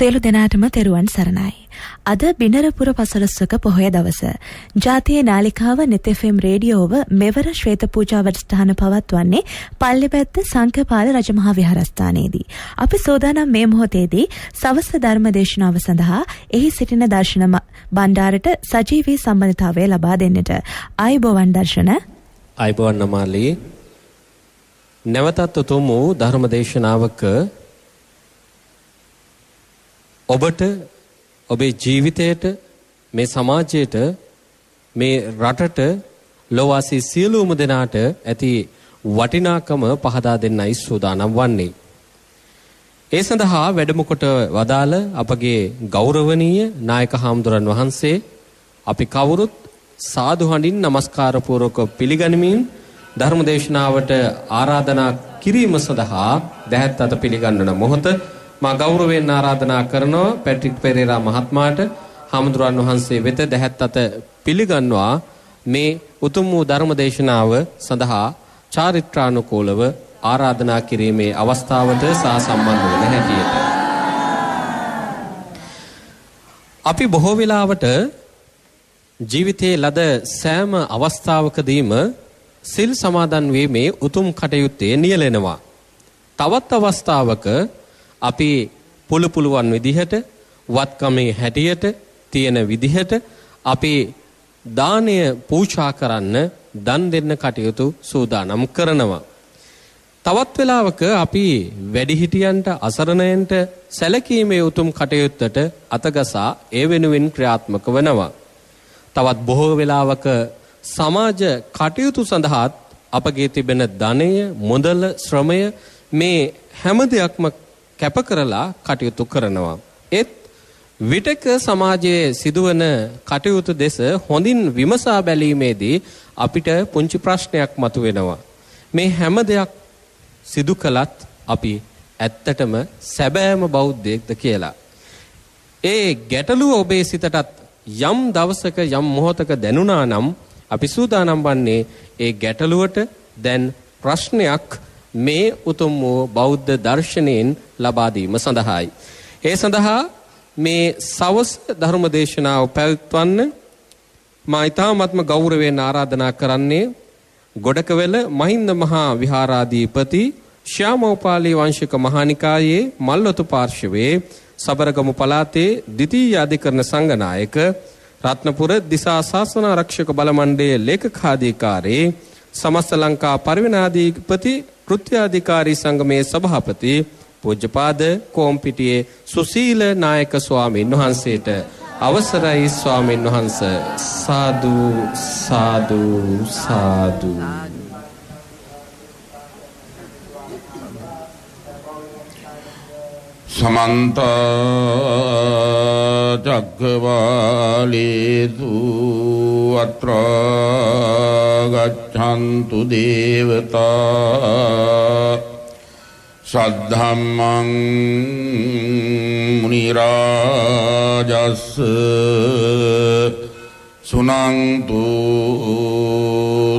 සියලු දෙනාටම තෙරුවන් සරණයි. අද බිනරපුර පසළොස්වක පොහොය දවස. ජාතියේ නාලිකාව නෙතෙෆෙම් රේඩියෝව මෙවර ශ්වේත පූජා වැඩසටහන පවත්වන්නේ පල්ලිපැත්ත සංඝපාල රජමහා විහාරස්ථානයේදී. අපි සෝදානම් මේ මොහොතේදී සවස් ධර්ම දේශනාව සඳහා එහි සිටින දර්ශන බණ්ඩාරට සජීවී සම්බන්ධතාවය ලබා දෙන්නට ආයුබෝවන් දර්ශන ආයුබෝවන් නමාලි නැවතත් උතුම් වූ ධර්ම දේශනාවක ඔබට ඔබේ ජීවිතයට මේ සමාජයට මේ රටට ලොවාසී සියලුම දෙනාට ඇති වටිනාකම පහදා දෙන්නයි සූදානම් වන්නේ. ඒ සඳහා වැඩම කොට වදාළ අපගේ ගෞරවනීය නායක හාමුදුරන් වහන්සේ අපි කවුරුත් සාදු හඬින් নমස්කාර පූර්වක පිළිගනිමින් ධර්මදේශනාවට ආරාධනා කිරීම සඳහා දැහැත් අත පිළිගන්නන මොහොත මා ගෞරවයෙන් ආරාධනා කරනවා පැට්‍රික් පෙරේරා මහත්මයාට හාමුදුරන් වහන්සේ වෙත දැහැත් අත පිළිගන්නවා මේ උතුම් වූ ධර්ම දේශනාව සඳහා චාරිත්‍රානුකූලව ආරාධනා කිරීමේ අවස්ථාවට සහ සම්බන්ධ වෙන හැටියට අපි බොහෝ වෙලාවට ජීවිතයේ ලද සෑම අවස්ථාවකදීම සිල් සමාදන් වීමේ උතුම් කටයුත්තේ නියැලෙනවා. තවත් අවස්ථාවක අපි පුළු පුළුවන් විදිහට වත්කමේ හැටියට තියෙන විදිහට අපි දානය පූජා කරන්න දන් දෙන්න කටයුතු සූදානම් කරනවා. තවත් වෙලාවක අපි වැඩිහිටියන්ට අසරණයන්ට සැලකීමේ උතුම් කටයුත්තට අතගසා ඒ වෙනුවෙන් ක්‍රියාත්මක වෙනවා. තවත් බොහෝ වෙලාවක සමාජ කටයුතු සඳහාත් අපගේ තිබෙන ධනය, මුදල, ශ්‍රමය මේ හැම දෙයක්ම කැප කරලා කටයුතු කරනවා. ඒත් විටක සමාජයේ සිදුවන කටයුතු දෙස හොඳින් විමසා බැලීමේදී අපිට පුංචි ප්‍රශ්නයක් මතුවෙනවා. මේ හැම දෙයක් සිදු කළත් අපි ඇත්තටම සැබෑම බෞද්ධයෙක්ද කියලා. ඒ ගැටලුව ඔබේ සිතටත් යම් දවසක යම් මොහොතක දැනුණා නම් අපි සූදානම් වන්නේ ඒ ගැටලුවට දැන් ප්‍රශ්නයක් මේ උතුම් වූ බෞද්ධ දර්ශනයෙන් ලබා දීම සඳහායි. ඒ සඳහා මේ සවස් ධර්ම දේශනාව පැවැත්වන්න මා ඊ타ත්ම ගෞරවයෙන් ආරාධනා කරන්නේ ගොඩකවැල මහින්ද මහා විහාරාධිපති ශ්‍යාමෝපාලී වංශික මහානිකායේ මල්වතු පාර්ශවයේ සබරගමු පළාතේ ද්විතීය අධිකරණ සංඝනායක රත්නපුර දිසා ශාසන ආරක්ෂක බල මණ්ඩලයේ ලේකකාධිකාරී සමස්ත ලංකා පරිවිනාධිපති කෘත්‍යාධිකාරී සංගමේ සභාපති පූජ්‍යපාද කෝම්පිටියේ සුසීල නායක ස්වාමීන් වහන්සේට අවසරයි ස්වාමීන් වහන්ස. සාදු සාදු සාදු. සමන්ත චක්කවාලේසු අත්‍රා ගච්ඡන්තු දේවතා සද්ධම්මං මුනි රාජස් සුනන්තු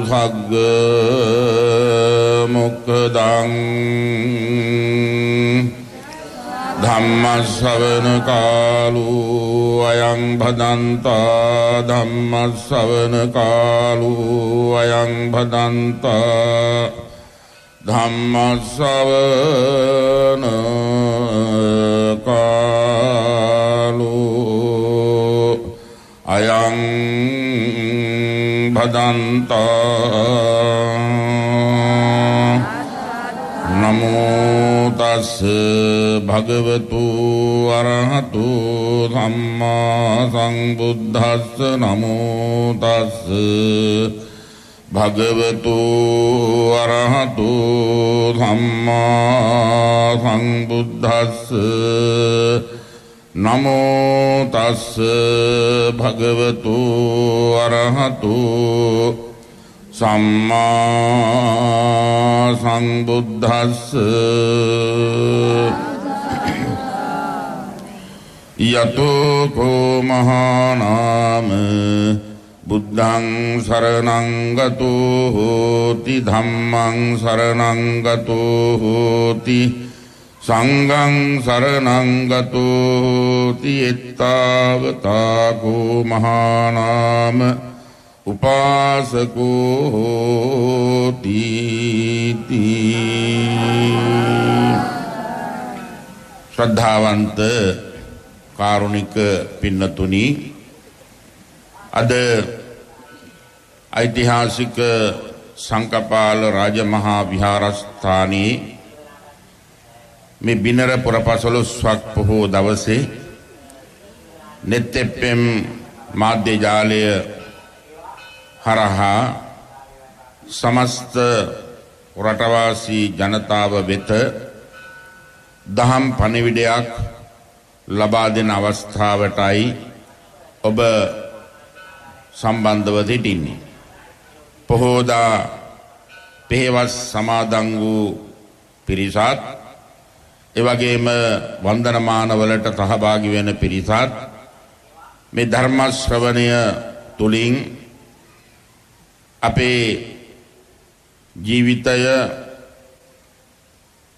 සග්ග මොක්කදං ධම්මස්සවන කාලු අයං භදන්තා ධම්මස්සවන කාලු අයං භදන්තා ධම්මස්සවන කාලු අයං භදන්තා නමෝ තස් භගවතු අරහතු සම්මා සංබුද්දස්ස නමෝ තස් භගවතු අරහතු සම්මා සංබුද්දස්ස නමෝ තස් භගවතු අරහතු සම්මා සංබුද්ධස්ස යතෝ කෝ මහානාම බුද්ධං සරණං ගතෝ හෝති ධම්මං සරණං ගතෝ හෝති සංඝං සරණං ගතෝ තියත්තාවතාකෝ මහානාම උපාසකෝ හෝති ශ්‍රද්ධාවන්ත කාරුණික පින්නතුනි අද ඓතිහාසික සංකපාල රාජමහා විහාරස්ථානයේ මේ බිනර පුරපසළොස්වක් පොහෝ දවසේ නෙත් එෆ්එම් මාධ්‍ය ජාලය හරහා සමස්ත රටවාසී ජනතාව වෙත දහම් පණිවිඩයක් ලබා දෙන අවස්ථාවටයි ඔබ සම්බන්ධව සිටින්නේ. පොහෝදා පෙහෙවස් සමාදන් වූ පිරිසත් එවැගේම වන්දනමානවලට සහභාගි වෙන පිරිසත් මේ ධර්ම ශ්‍රවණය තුලින් අපේ ජීවිතය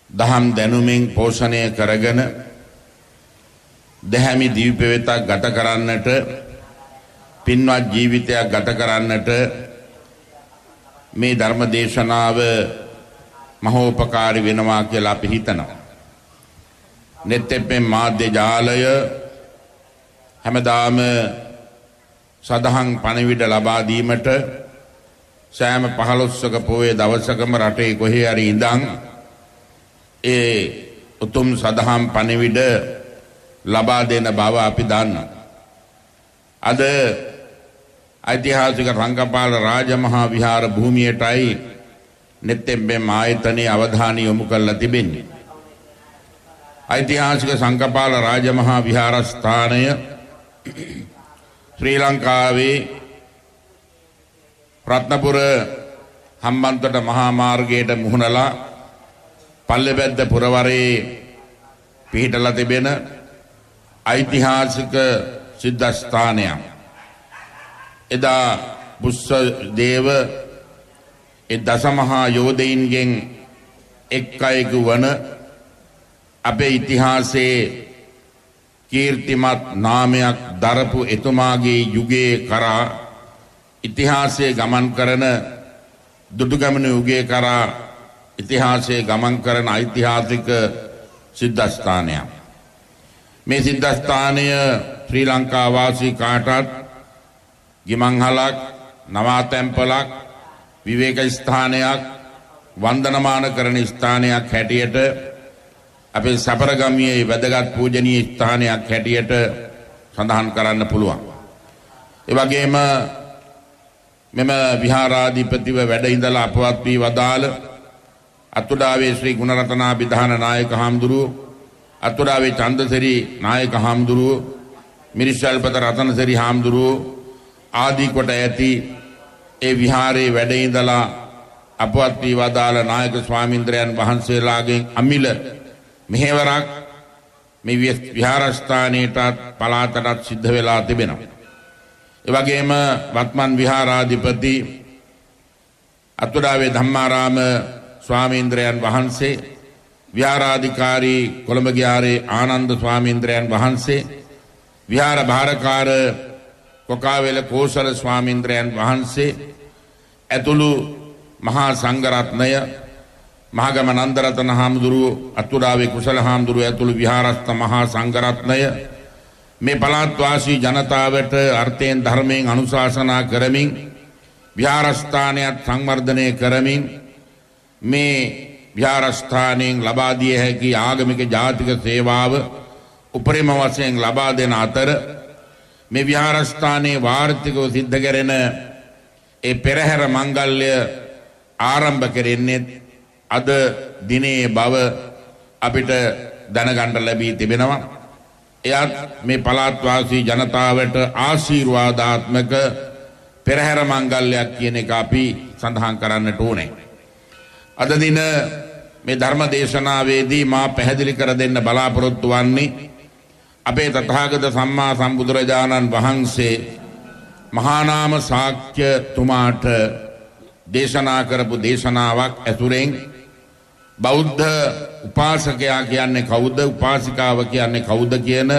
දහම් දැනුමින් පෝෂණය කරගෙන දැහැමි දීපවෙතක් ගත කරන්නට පින්වත් ජීවිතයක් ගත කරන්නට මේ ධර්ම දේශනාව මහෝපකාරී වෙනවා කියලා අපි හිතනවා. නෙත් එෆ්එම් මාධ්‍ය ජාලය හැමදාම සදහන් පණිවිඩ ලබා දීමට සෑම 15ක පොයේ දවසකම රටේ කොහේ හරි ඉඳන් ඒ උතුම් සදහම් පණිවිඩ ලබා දෙන බව අපි දන්නවා. අද ඓතිහාසික රංගපාල රාජමහා විහාර භූමියටයි නෙත්තෙම්බෙම් ආයතනයේ අවධානය යොමු කරලා තිබෙන්නේ. ඓතිහාසික සංකපාල රාජමහා විහාරස්ථානය ශ්‍රී ලංකාවේ රත්නපුර හම්බන්තොට මහා මාර්ගයට මුහුණලා පල්ලෙබැද්ද පුරවරේ පිහිටලා තිබෙන ඓතිහාසික සිද්ධස්ථානයක්. එදා බුස්ස දේව ඒ දසමහා යෝධයින්ගෙන් එක් අයෙකු වන අපේ ඉතිහාසයේ කීර්තිමත් නාමයක් දරපු එතුමාගේ යුගයේ කරා ඉතිහාසයේ ගමන් කරන දුටුගැමුණු යුගයේ කරා ඉතිහාසයේ ගමන් කරන ඓතිහාසික සිද්ධස්ථානයක්. මේ සිද්ධස්ථානය ශ්‍රී ලංකා වාසී කාටත් ගිමන්හලක් නවාතැම්පලක් විවේක ස්ථානයක් වන්දනමාන කරන ස්ථානයක් හැටියට අපේ සපරගමියේ වැදගත් පූජනීය ස්ථානයක් හැටියට සඳහන් කරන්න පුළුවන්. ඒ වගේම මෙම විහාරාධිපතිව වැඩ ඉඳලා අපවත් වී වදාළ අතුඩාවේ ශ්‍රී ගුණරතනා විධාන නායක හාමුදුරුව අතුඩාවේ චන්දසිරි නායක හාමුදුරුව මිරිස්සල්පත රතනසිරි හාමුදුරුව ආදී කොට ඇති ඒ විහාරයේ වැඩ ඉඳලා අපවත් වී වදාළ නායක ස්වාමීන්ද්‍රයන් වහන්සේලාගෙන් අමිල මෙහෙවරක් මේ විහාරස්ථානයටත් පලාතටත් සිද්ධ වෙලා තිබෙනවා. එවගේම වත්මන් විහාරාධිපති අතුඩාවේ ධම්මාරාම ස්වාමීන්ද්‍රයන් වහන්සේ විහාරාධිකාරී කොළඹ ගියාරේ ආනන්ද ස්වාමීන්ද්‍රයන් වහන්සේ විහාර භාරකාර කොකාවෙල කෝසල ස්වාමීන්ද්‍රයන් වහන්සේ ඇතුළු මහා සංඝරත්නය මහගම නන්දරතන හාමුදුරුව අතුරාවේ කුසල හාමුදුරුව ඇතුළු විහාරස්ථ මහා සංඝරත්නය මේ පළාත්වාසී ජනතාවට අර්ථයෙන් ධර්මයෙන් අනුශාසනා කරමින් විහාරස්ථානයත් සංවර්ධනය කරමින් මේ විහාරස්ථානයෙන් ලබා දිය හැකි ආගමික ජාතික සේවාව උපරිම වශයෙන් ලබා දෙන අතර මේ විහාරස්ථානයේ වාර්තිකව සිද්ධ කෙරෙන ඒ පෙරහැර මංගල්‍ය ආරම්භ කෙරෙන්නේ අද දිනේ බව අපිට දැනගන්න ලැබී තිබෙනවා. එයත් මේ පළාත්වාසී ජනතාවට ආශීර්වාදාත්මක පෙරහැර මංගල්‍යයක් කියන එක අපි සඳහන් කරන්නට ඕනේ. අද දින මේ ධර්ම දේශනාවේදී මා පැහැදිලි කර දෙන්න බලාපොරොත්තු වන්නේ අපේ තථාගත සම්මා සම්බුදුරජාණන් වහන්සේ මහානාම ශාක්‍ය තුමාට දේශනා කරපු දේශනාවක් ඇතුරෙන් බෞද්ධ උපාසකයා කියන්නේ කවුද උපාසිකාව කියන්නේ කවුද කියන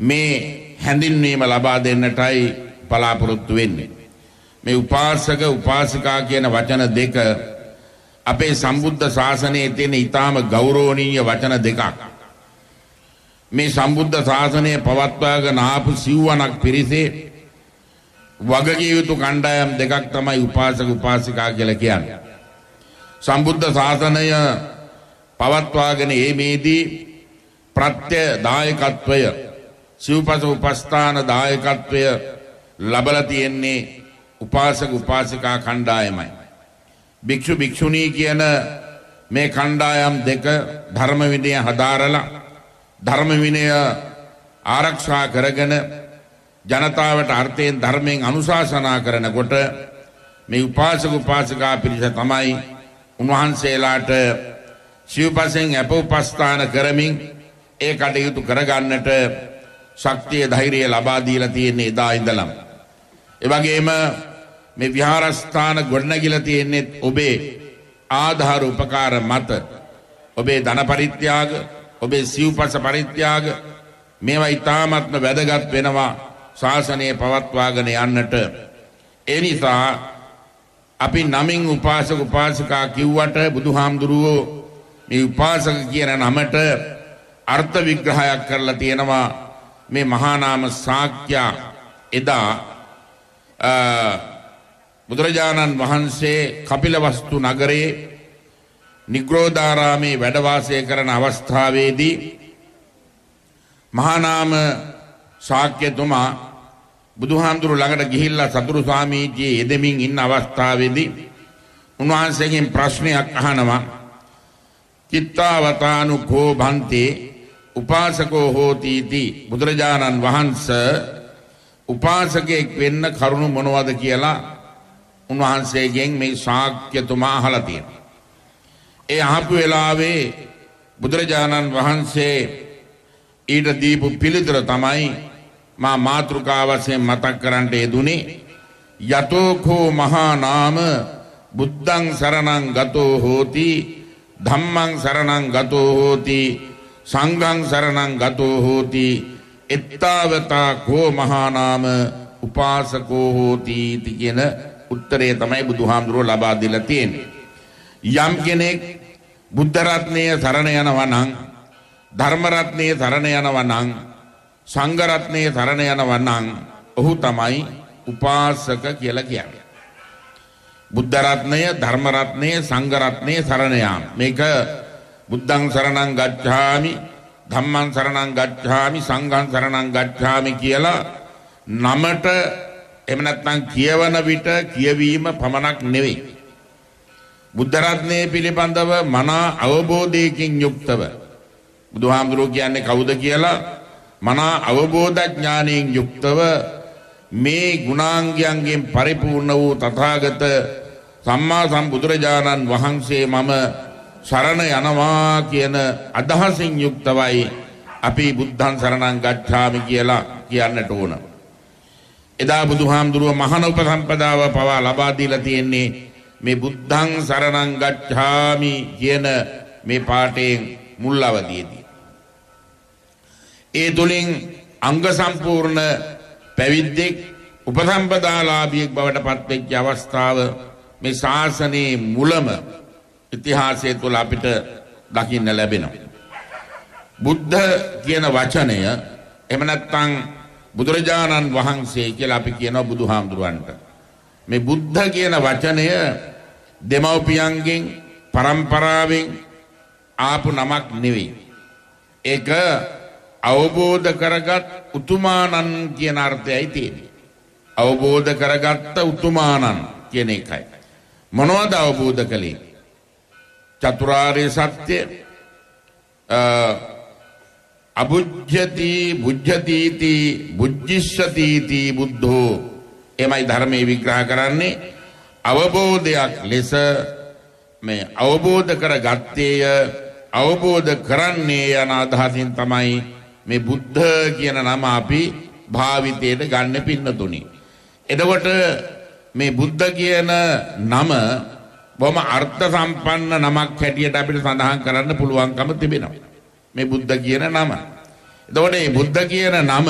මේ හැඳින්වීම ලබා දෙන්නටයි බලාපොරොත්තු වෙන්නේ. මේ උපාසක උපාසිකා කියන වචන දෙක අපේ සම්බුද්ධ ශාසනයේ තියෙන ඊටාම ගෞරවනීය වචන දෙකක්. මේ සම්බුද්ධ ශාසනය පවත්වාගෙන ආපු සිව්වනක් පිරිසේ වගකිය යුතු කණ්ඩායම් දෙකක් තමයි උපාසක උපාසිකා කියලා කියන්නේ. සම්බුද්ධ ශාසනය පවත්වාගෙන ඒමේදී ප්‍රත්‍ය දායකත්වය සිව්පස උපස්ථාන දායකත්වය ලබලා තියෙන්නේ උපාසක උපාසිකා කණ්ඩායමයි. භික්ෂු භික්ෂුණී කියන මේ කණ්ඩායම් දෙක ධර්ම විනය හදාරලා ධර්ම විනය ආරක්ෂා කරගෙන ජනතාවට අර්ථයෙන් ධර්මයෙන් අනුශාසනා කරනකොට මේ උපාසක උපාසිකා පිරිස තමයි උන්වහන්සේලාට ශිවපසෙන් අප උපස්ථාන කරමින් ඒ කටයුතු කරගන්නට ශක්තිය ධෛර්යය ලබා දීලා තියෙන්නේ එදා ඉඳලම. ඒ වගේම මේ විහාරස්ථාන ගොඩනැගිලා තියෙන්නේ ඔබේ ආධාර උපකාර මත ඔබේ ධන පරිත්‍යාග ඔබේ සිව්පස පරිත්‍යාග මේවා ඊ타මත්ම වැදගත් වෙනවා ශාසනය පවත්වාගෙන යන්නට. ඒ නිසා අපි නමින් උපාසක උපාසිකා කිව්වට බුදුහාමුදුරුවෝ මේ උපාසක කියන නමට අර්ථ විග්‍රහයක් කරලා තියෙනවා. මේ මහා නාම ශාක්‍ය එදා බුදුරජාණන් වහන්සේ කපිලවස්තු නගරයේ නිග්‍රෝධාරාමේ වැඩවාසය කරන අවස්ථාවේදී මහානාම ශාක්‍යතුමා බුදුහාමුදුරු ළඟට ගිහිල්ලා සතුරු ස්වාමීජියේ යෙදෙමින් ඉන්න අවස්ථාවේදී උන්වහන්සේගෙන් ප්‍රශ්නයක් අහනවා චිත්තාවතානුකෝ භන්තේ උපාසකෝ හෝතීති බුදුරජාණන් වහන්ස උපාසකයෙක් වෙන්න කරුණු මොනවද කියලා උන්වහන්සේගෙන් මේ ශාක්‍යතුමා අහලා තියෙනවා. ඒ අහපු වෙලාවේ බුදුරජාණන් වහන්සේ ඊට දීපු පිළිතුර තමයි මා මාතෘකා වශයෙන් මතක් කරන්නට යෙදුනේ යතෝකෝ මහා නාම බුද්ධං සරණං ගතෝ හෝති ධම්මං සරණං ගතෝ හෝති සංඝං සරණං ගතෝ හෝති එත්තාවතා කෝ මහා නාම උපාසකෝ හෝති කියන උත්තරය තමයි බුදුහාමුදුරුවෝ ලබා දීලා තියෙන්නේ. යම් කෙනෙක් බුද්ධ රත්නය සරණ යනවා නම් ධර්ම රත්නය සරණ යනවා නම් සංඝ රත්නය සරණ යනවා නම් ඔහු තමයි උපාසක කියලා කියන්නේ. බුද්ධ රත්නය ධර්ම රත්නය සංඝ රත්නය සරණ යාම. මේක බුද්ධං සරණං ගච්ඡාමි ධම්මං සරණං ගච්ඡාමි සංඝං සරණං ගච්ඡාමි කියලා නමට එහෙම නැත්නම් කියවන විට කියවීම පමණක් නෙවෙයි. බුද්ධ රත්නයේ පිළිබඳව මනා අවබෝධයකින් යුක්තව බුදුහාමුදුරුවෝ කියන්නේ කවුද කියලා මනා අවබෝධ ඥානයෙන් යුක්තව මේ ගුණාංගයන්ගෙන් පරිපූර්ණ වූ තථාගත සම්මා සම්බුදුරජාණන් වහන්සේ මම සරණ යනවා කියන අදහසින් යුක්තවයි අපි බුද්ධං සරණං ගච්ඡාමි කියලා කියන්නට ඕන. එදා බුදුහාමුදුරුව මහණ උපසම්පදාව පවා ලබා දීලා තියෙන්නේ මේ බුද්ධං සරණං ගච්ඡාමි කියන මේ පාඨයෙන් මුල් අවදියේදී. ඒ තුලින් අංග සම්පූර්ණ පැවිද්දෙක් උපසම්පදාලාභියෙක් බවට පත්වෙච්ච අවස්ථාව මේ ශාසනයේ මුලම ඉතිහාසය තුළ අපිට දකින්න ලැබෙනවා. බුද්ධ කියන වචනය එහෙම නැත්නම් බුදුරජාණන් වහන්සේ කියලා අපි කියනවා බුදුහාමුදුරුවන්ට. මේ බුද්ධ කියන වචනය දෙමව්පියන්ගෙන් පරම්පරාවෙන් ආපු නමක් නෙවෙයි. ඒක අවබෝධ කරගත් උතුමානන් කියන අර්ථයයි තියෙන්නේ. අවබෝධ කරගත්ත උතුමානන් කියන එකයි. මොනවද අවබෝධ කළේ? චතුරාර්ය සත්‍ය අබුජ්ජති බුද්ධතිති බුද්ධිස්සතිති බුද්ධෝ එමයි ධර්මයේ විග්‍රහ කරන්නේ අවබෝධයක් ලෙස මේ අවබෝධ කර ගත්තේය අවබෝධ කරන්නේ යන අදහසින් තමයි මේ බුද්ධ කියන නම අපි භාවිතයට ගන්න පින්නතුනි. එතකොට මේ බුද්ධ කියන නම බොහොම අර්ථ සම්පන්න නමක් හැටියට අපිට සඳහන් කරන්න පුළුවන්කම තිබෙනවා. මේ බුද්ධ කියන නම. එතකොට මේ බුද්ධ කියන නම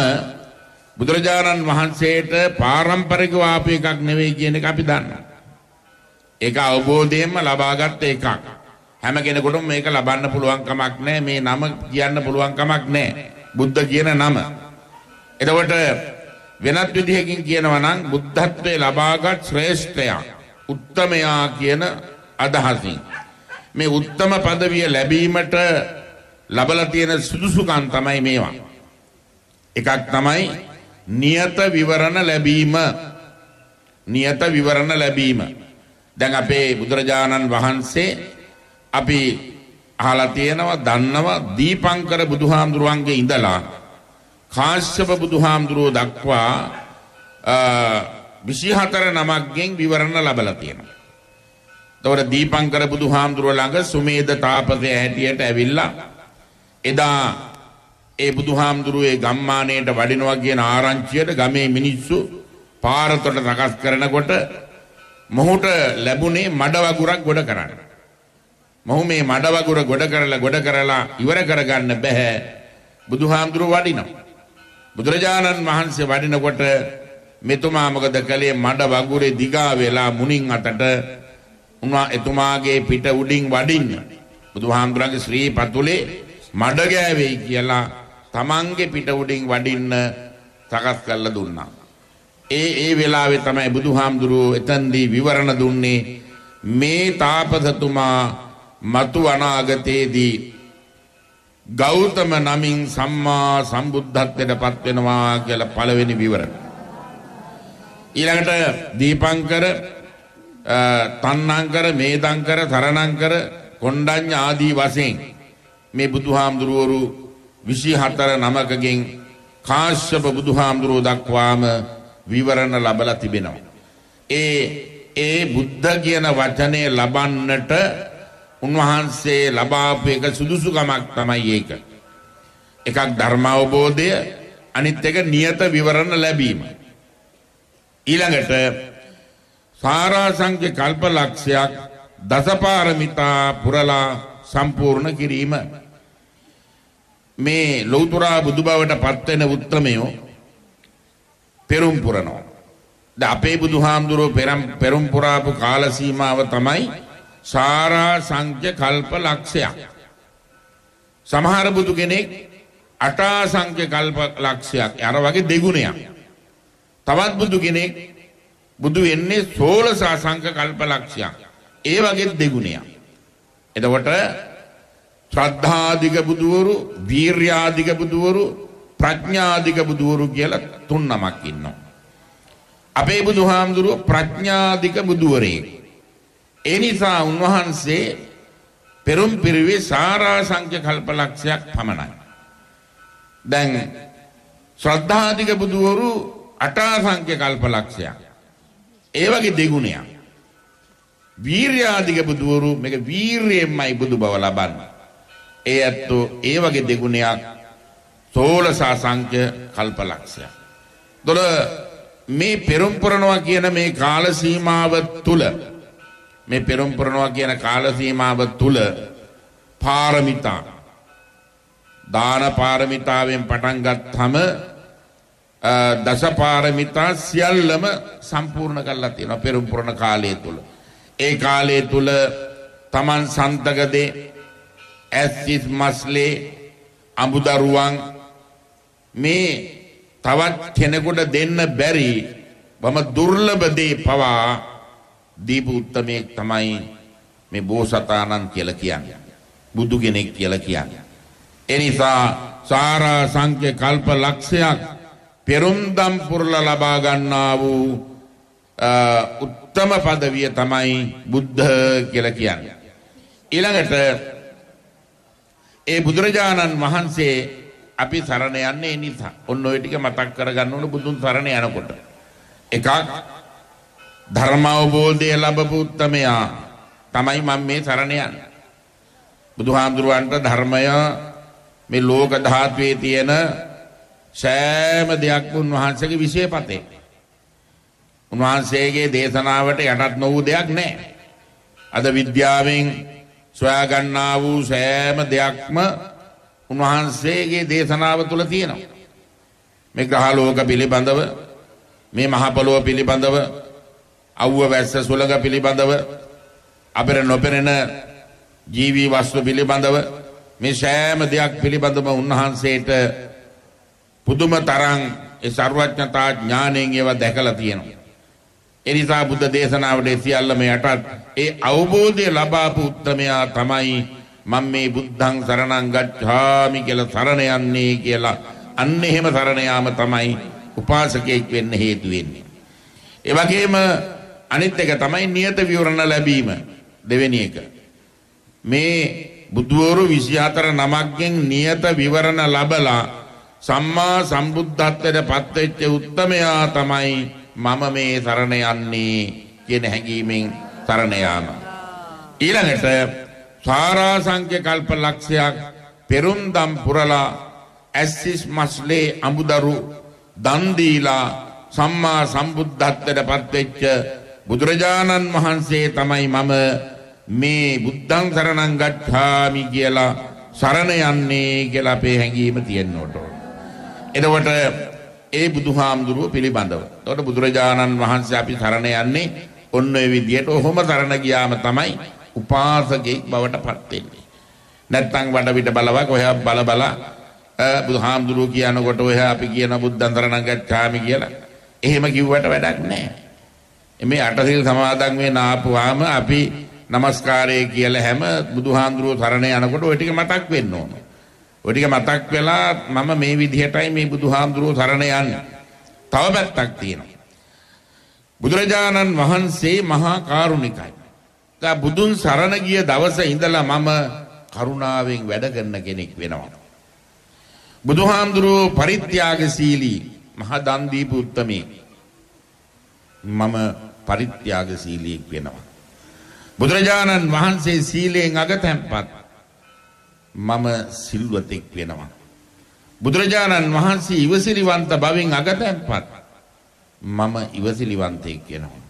බුදුරජාණන් වහන්සේට පාරම්පරිකව ආපු එකක් නෙවෙයි කියන එක අපි දන්නවා. ඒක අවබෝධයෙන්ම ලබාගත් එකක්. හැම කෙනෙකුටම මේක ලබන්න පුළුවන් කමක් නැහැ. මේ නම කියන්න පුළුවන් කමක් නැහැ. බුද්ධ කියන නම. එතකොට වෙනත් විදිහකින් කියනවා නම් බුද්ධත්වයේ ලබාගත් ශ්‍රේෂ්ඨයා, උත්තමයා කියන අදහසින් මේ උත්තම পদවිය ලැබීමට ලබලා තියෙන සුදුසුකම් තමයි මේවා. එකක් තමයි නියත විවරණ ලැබීම. නියත විවරණ ලැබීම. දැන් අපේ බුදුරජාණන් වහන්සේ අපි අහලා තියෙනවා දන්නවා දීපංකර බුදුහාමුදුරුවන්ගේ ඉඳලා කාශ්‍යප බුදුහාමුදුරුවෝ දක්වා 24 නමක්ගෙන් විවරණ ලැබලා තියෙනවා. එතකොට දීපංකර බුදුහාමුදුරුවෝ ළඟ සුමේද තාපසය හැටියට ඇවිල්ලා එදා ඒ බුදුහාමුදුරුවේ ගම්මානයට වඩිනවා කියන ආරංචියට ගමේ මිනිස්සු පාරතොට සකස් කරනකොට මොහුට ලැබුණේ මඩ වගුරක් ගොඩ කරන්න. මොහු මේ මඩ වගුර ගොඩ කරලා ගොඩ කරලා ඉවර කරගන්න බෑ. බුදුහාමුදුරුව වඩිනවා. බුදුරජාණන් වහන්සේ වඩිනකොට මෙතුමා මොකද කළේ මඩ වගුරේ දිගා වෙලා මුණින් අතට උනා එතුමාගේ පිට උඩින් වඩින්න. බුදුහාමුදුරන්ගේ ශ්‍රී පතුලේ මඩ ගෑවෙයි කියලා තමන්ගේ පිට උඩින් වඩින්න සකස් කරලා දුන්නා. ඒ ඒ වෙලාවේ තමයි බුදුහාමුදුරුවෝ එතෙන්දී විවරණ දුන්නේ මේ තාපසතුමා මතු අනාගතයේදී ගෞතම නමින් සම්මා සම්බුද්ධත්වයට පත් වෙනවා කියලා පළවෙනි විවරණ. ඊළඟට දීපංකර තන්නංකර මේදංකර තරණංකර කොණ්ඩඤ්ඤ ආදී වශයෙන් මේ බුදුහාමුදුරුවරු 24 නමකගෙන් කාශ්‍යප බුදුහාමුදුරුව දක්වාම විවරණ ලබලා තිබෙනවා. ඒ ඒ බුද්ධ කියන වචනේ ලබන්නට උන්වහන්සේ ලබාපු එක සුදුසුකමක් තමයි ඒක. එකක් ධර්ම අවබෝධය අනිත් එක නියත විවරණ ලැබීම. ඊළඟට සාරාංශක කල්පලක්ෂයක් දසපාරමිතා පුරලා සම්පූර්ණ කිරීම මේ ලෞතුරා බුදුබවට පත්වෙන උත්තමයෝ පෙරුම් පුරනවා. ද අපේ බුදුහාමුදුරුව පෙරම් පෙරුම් පුරාපු කාල සීමාව තමයි සාරා සංඛ්‍ය කල්ප ලක්ෂයක්. සමහර බුදු කෙනෙක් අටා සංඛ්‍ය කල්ප ලක්ෂයක් අර වගේ දෙගුණයක්. තවත් බුදු කෙනෙක් බුදු වෙන්නේ සෝලසා සංඛ්‍ය කල්ප ලක්ෂයක්. ඒ වගේ දෙගුණයක්. එතකොට ශ්‍රද්ධාධික බුදුවරු වීර්යාධික බුදුවරු ප්‍රඥාධික බුදුවරු කියලා තුන් නමක් ඉන්නවා. අපේ බුදුහාමුදුරුව ප්‍රඥාධික බුදුවරයෙක්. ඒ නිසා උන්වහන්සේ පෙරුම් පිරිවේ සාරා සංඛ්‍ය කල්පලක්ෂයක් පමණයි. දැන් ශ්‍රද්ධාධික බුදුවරු අටා සංඛ්‍ය කල්පලක්ෂයක්. ඒ වගේ දෙගුණයක්. වීර්යාධික බුදුවරු මේක වීර්යයෙන්මයි බුදු බව ලබන්නේ. ඒ ඇත්තෝ ඒ වගේ දෙගුණයක් සෝලසා සංඛ්‍ය කල්පලක්ෂය. දොර මේ පෙරුම් පුරනවා කියන මේ කාල සීමාව තුල මේ පෙරුම් පුරනවා කියන කාල සීමාව තුල පාරමිතා දාන පාරමිතාවෙන් පටන් ගත්තම දස පාරමිතා සියල්ලම සම්පූර්ණ කරලා තියෙනවා පෙරුම් පුරන කාලය තුල. ඒ කාලය තුල Taman සන්තකදේ ඇස්සිස් මස්ලේ අඹදරුවන් මේ තවත් කෙනෙකුට දෙන්න බැරි බම දුර්ලභ දේ පවා දීපු උත්තමයෙක් තමයි මේ බෝසතාණන් කියලා කියන්නේ. බුදු කෙනෙක් කියලා කියන්නේ. ඒ නිසා සාරා සංඛ්‍ය කල්ප ලක්ෂයක් පෙරුම්දම් පුරලා ලබා ගන්නා වූ උත්තම පදවිය තමයි බුද්ධ කියලා කියන්නේ. ඊළඟට ඒ බුදුරජාණන් වහන්සේ අපි සරණ යන්නේ නිසා. ඔන්න ඔය ටික මතක් කරගන්න ඕන බුදුන් සරණ යනකොට. එකක් ධර්ම අවබෝධය ලැබපු උත්තමයා තමයි මම මේ සරණ යන්නේ. බුදුහාමුදුරුවන්ට ධර්මය මේ ලෝක ධාතුවේ තියෙන සෑම දෙයක්ම උන්වහන්සේගේ විශේෂපතේ. උන්වහන්සේගේ දේශනාවට යටත් නොවූ දෙයක් නැහැ. අද විද්‍යාවෙන් සොයාගන්නා වූ සෑම දෙයක්ම උන්වහන්සේගේ දේශනාව තුළ තියෙනවා. මේ ග්‍රහලෝක පිළිබඳව මේ මහපොළොව පිළිබඳව අව්ව වැස්ස සුළඟ පිළිබඳව අපර නොපෙනෙන ජීවී වස්තු පිළිබඳව මේ සෑම දෙයක් පිළිබඳව උන්වහන්සේට පුදුම තරම් ඒ සර්වඥතා ඥාණයෙන් ඒවා දැකලා තියෙනවා. ඒ නිසා බුද්ධ දේශනාවට ඒ සියල්ලම යටත් ඒ අවබෝධය ලබාපු උත්තමයා තමයි මම මේ බුද්ධං සරණං ගච්ඡාමි කියලා සරණ යන්නේ කියලා අන්න එහෙම සරණ යාම තමයි උපාසකයෙක් වෙන්න හේතු වෙන්නේ. ඒ වගේම අනිත් එක තමයි නියත විවරණ ලැබීම දෙවෙනි එක. මේ බුදුවරු 24 නමක්ගෙන් නියත විවරණ ලබලා සම්මා සම්බුද්ධත්වයට පත්වෙච්ච උත්තමයා තමයි මම මේ සරණ යන්නේ කියන හැඟීමෙන් සරණ යාම. ඊළඟට සාරාසංඛ්‍ය කල්ප ලක්ෂයක් පෙරුම්දම් පුරලා ඇස්සිස් මස්ලේ අඹදරු දන් දීලා සම්මා සම්බුද්ධත්වයට පත්වෙච්ච බුදුරජාණන් වහන්සේ තමයි මම මේ බුද්ධං සරණං ගච්ඡාමි කියලා සරණ යන්නේ කියලා අපේ හැඟීම තියෙන්න ඕන. එතකොට ඒ බුදුහාමුදුරුව පිළිබඳව. එතකොට බුදුරජාණන් වහන්සේ අපි සරණ යන්නේ ඔන්න ඔය විදියට ඔහොම සරණ ගියාම තමයි උපාසකෙක් බවට පත් වෙන්නේ. නැත්නම් වඩ පිට බලවක් ඔයා බල බල බුදුහාමුදුරුවෝ කියනකොට ඔයා අපි කියන බුද්ධන් තරණං ගච්ඡාමි කියලා. එහෙම කිව්වට වැඩක් නැහැ. මේ අටසිල් සමාදන් වෙන ආපුවාම අපි নমස්කාරය කියලා හැම බුදුහාමුදුරුවෝ සරණ යනකොට ওই ටික මතක් වෙන්න ඕන. ওই ටික මතක් වෙලා මම මේ විදිහටයි මේ බුදුහාමුදුරුවෝ සරණ යන්නේ. තව පැත්තක් තියෙනවා. බුදුරජාණන් වහන්සේ මහා කරුණිකයි. දා බුදුන් සරණ ගිය දවස ඉඳලා මම කරුණාවෙන් වැඩ කරන කෙනෙක් වෙනවා. බුදුහාමුදුරුව පරිත්‍යාගශීලී මහා දන් දීපු උත්තමේ මම පරිත්‍යාගශීලීෙක් වෙනවා. බුදුරජාණන් වහන්සේ සීලයෙන් අගතැන්පත් මම සිල්වතෙක් වෙනවා. බුදුරජාණන් වහන්සේ ඉවසිලිවන්ත බවින් අගතැන්පත් මම ඉවසිලිවන්තයෙක් වෙනවා.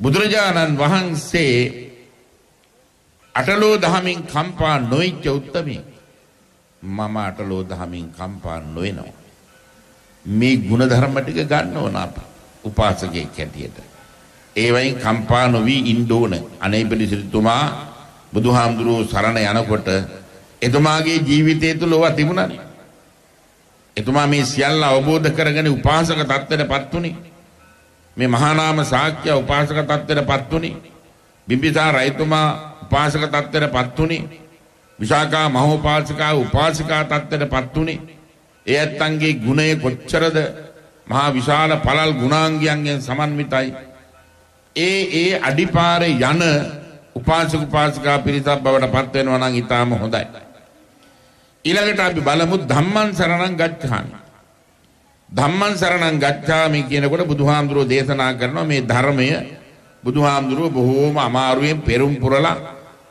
බුදුරජාණන් වහන්සේ අටලෝ දහමින් කම්පා නොයිච්ච උත්තමේ මම අටලෝ දහමින් කම්පා නොවෙනවා. මේ ගුණධර්ම ටික ගන්න ඕන අප උපාසකයෙක් හැටියට. ඒවයින් කම්පා නොවී ඉන්න ඕන. අනේපිලි සිරිතුමා බුදුහාමුදුරුවෝ සරණ යනකොට එතුමාගේ ජීවිතය තුළ ඕවා තිබුණානේ. එතුමා මේ සියල්ල අවබෝධ කරගෙන උපාසක තත්ත්වයටපත් උනේ. මේ මහානාම ශාක්‍ය උපාසක තත්ත්වයටපත් උනේ. බිම්බිසාර රජතුමා උපාසක තත්ත්වයටපත් උනේ. විශාකා මහෝපාසිකා උපාසිකා තත්ත්වයටපත් උනේ. ඒ ඇත්තන්ගේ ගුණය කොච්චරද මහා විශාල පළල් ගුණාංගයන්ගෙන් සමන්විතයි. ඒ ඒ අඩිපාරේ යන උපාසක උපාසිකා පිරිසක් බවට පත් වෙනවා නම් ඊටාම හොඳයි. ඊළඟට අපි බලමු ධම්මං සරණං ගච්ඡාමි. ධම්මං සරණං ගච්ඡාමි කියනකොට බුදුහාමුදුරෝ දේශනා කරනවා මේ ධර්මය බුදුහාමුදුරුව බොහෝම අමාරුවෙන් පෙරුම් පුරලා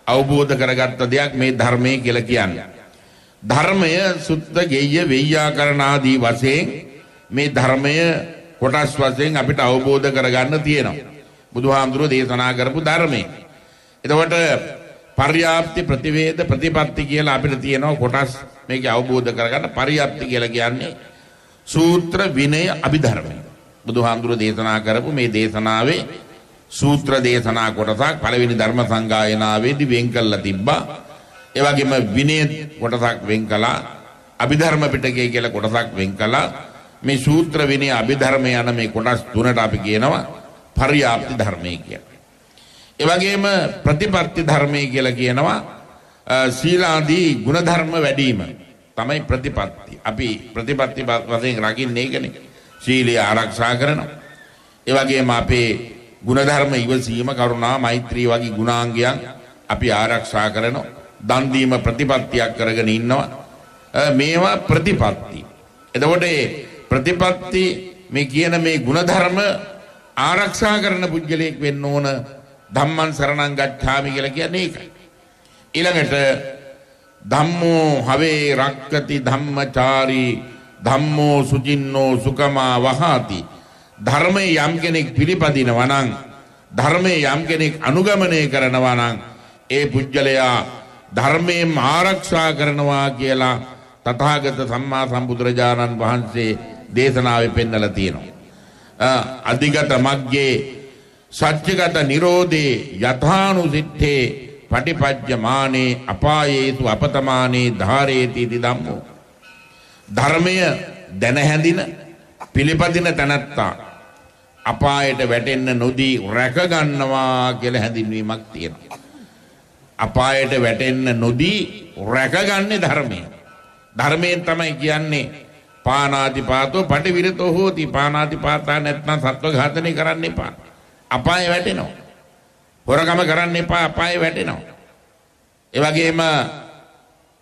අවබෝධ කරගත්ත දෙයක් මේ ධර්මය කියලා කියන්නේ. ධර්මය සුත්ත ගෙය්‍ය වෙయ్యාකරණ ආදී වශයෙන් මේ ධර්මය කොටස් වශයෙන් අපිට අවබෝධ කරගන්න තියෙනවා. බුදුහාමුදුරුව දේශනා කරපු ධර්මය. එතකොට පර්යාප්ති ප්‍රතිවේද ප්‍රතිපත්ති කියලා අපිට තියෙනවා කොටස් මේක අවබෝධ කරගන්න පර්යාප්ති කියලා කියන්නේ සූත්‍ර විනය අභිධර්මය. බුදුහාමුදුරුව දේශනා කරපු මේ දේශනාවේ සූත්‍ර දේශනා කොටසක් පළවෙනි ධර්ම සංගායනාවේදී වෙන් කළා තිබ්බා. ඒ වගේම විනය කොටසක් වෙන් කළා. අභිධර්ම පිටකය කියලා කොටසක් වෙන් කළා. මේ සූත්‍ර විනය අභිධර්ම යන මේ කොටස් තුනට අපි කියනවා පර්යාප්ති ධර්මය කියලා. ඒ වගේම ප්‍රතිපත්ති ධර්මය කියලා කියනවා සීලාදී ගුණධර්ම වැඩිම තමයි ප්‍රතිපත්ති. අපි ප්‍රතිපත්ති වශයෙන් රකින්නේ ඒකනේ. සීලය ආරක්ෂා කරනවා. ඒ වගේම අපේ ගුණධර්ම ඉවසීම කරුණා මෛත්‍රී වගේ ගුණාංගයන් අපි ආරක්ෂා කරනවා. දන් දීම ප්‍රතිපත්තියක් කරගෙන ඉන්නවා. මේවා ප්‍රතිපත්ති. එතකොට ප්‍රතිපත්ති මේ කියන මේ ගුණධර්ම ආරක්ෂා කරන පුද්ගලයෙක් වෙන්න ඕන ධම්මං සරණං ගච්ඡාමි කියලා කියන්නේ ඒකයි. ඊළඟට ධම්මෝ හවේ රක්කති ධම්මචාරී ධම්මෝ සුචින්නෝ සුකමා වහාති ධර්මයේ යම් කෙනෙක් පිළිපදිනවා නම් ධර්මයේ යම් කෙනෙක් අනුගමනය කරනවා නම් ඒ පුජ්‍යලයා ධර්මයෙන් ආරක්ෂා කරනවා කියලා තථාගත සම්මා සම්බුදුරජාණන් වහන්සේ දේශනාවේ පෙන්නලා තියෙනවා. අධිගත මග්ගේ සත්‍යගත නිරෝධේ යථානුසිට්ඨේ පටිපජ්ජමානේ අපායේසු අපතමානේ ධාරේති इति ධම්මෝ. ධර්මය දැන හැඳින පිළිපදින තැනැත්තා අපායට වැටෙන්න නොදී රැක ගන්නවා කියලා හැඳින්වීමක් තියෙනවා. අපායට වැටෙන්න නොදී රැකගන්නේ ධර්මය. ධර්මයෙන් තමයි කියන්නේ පානාතිපාතෝ පටිවිරතෝ හෝති. පානාතිපාතා නැත්නම් සත්ව ඝාතනය කරන්න එපා. අපායේ වැටෙනවා. හොරකම කරන්න එපා අපායේ වැටෙනවා ඒ වගේම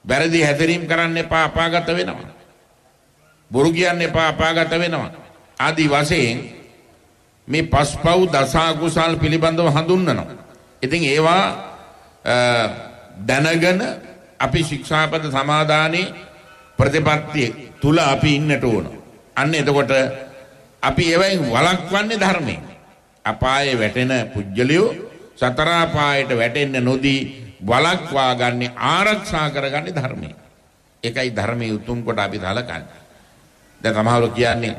වැරදි හැසිරීම් කරන්න එපා අපාගත වෙනවා බොරු කියන්න එපා අපාගත වෙනවා ආදි වශයෙන් මේ පස්පව් දසා කුසල් පිළිබඳව හඳුන්වනවා ඉතින් ඒවා දැනගෙන අපි ශික්ෂාපද සමාදානයේ ප්‍රතිපත්තිය තුල අපි ඉන්නට ඕන. අන්න එතකොට අපි ඒවෙන් වළක්වන්නේ ධර්මයෙන්. අපායේ වැටෙන පුජ්‍යලියෝ සතර අපායට වැටෙන්න නොදී වළක්වා ගන්නේ ආරක්ෂා කරගන්නේ ධර්මයෙන්. ඒකයි ධර්මයේ උතුම් කොට අපි සලකන්නේ. දැන් සමහරව කියන්නේ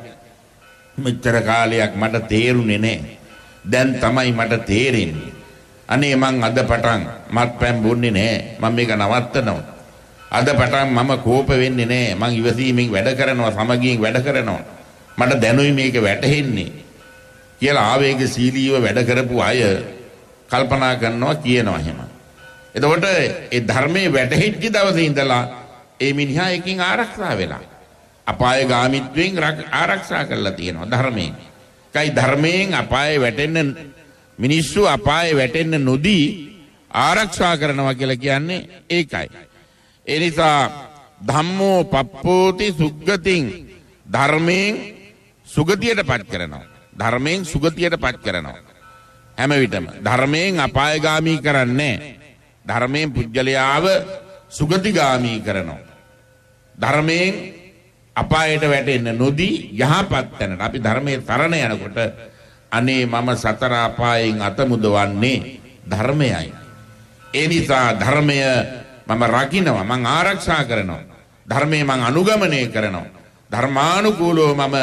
මෙච්චර කාලයක් මට තේරුනේ නැහැ. දැන් තමයි මට තේරෙන්නේ. අනේ මං අද පටන් මත්පැන් බොන්නේ නැහැ. මම මේක නවත්තනවා. අද පටන් මම කෝප වෙන්නේ නැහැ. මං ඉවසීමෙන් වැඩ කරනවා, සමගියෙන් වැඩ කරනවා. මට දැනුයි මේක වැටහෙන්නේ. කියලා ආවේගශීලීව වැඩ කරපු අය කල්පනා කරනවා කියනවා එහෙම. එතකොට ඒ ධර්මයේ වැටහෙච්ච දවසේ ඉඳලා ඒ මිනිහා එකකින් ආරක්ෂා වෙලා අපාය ගාමිත්වයෙන් ආරක්ෂා කරලා තියෙනවා ධර්මයෙන්. කයි ධර්මයෙන් අපායේ වැටෙන්න මිනිස්සු අපායේ වැටෙන්න නොදී ආරක්ෂා කරනවා කියලා කියන්නේ ඒකයි. ඒ නිසා ධම්මෝ පප්පෝති සුග්ගතින් ධර්මයෙන් සුගතියට පත් කරනවා. ධර්මයෙන් සුගතියට පත් කරනවා. හැම විටම ධර්මයෙන් අපායගාමී කරන්නේ ධර්මයෙන් පුජ්‍යලයාව සුගතිගාමී කරනවා. ධර්මයෙන් අපායට වැටෙන්න නොදී යහපත් තැනට අපි ධර්මයේ තරණ යනකොට අනේ මම සතර අපායෙන් අත මුදවන්නේ ධර්මයයි. ඒ නිසා ධර්මය මම රකින්නවා මං ආරක්ෂා කරනවා. ධර්මයේ මං අනුගමනය කරනවා. ධර්මානුකූලව මම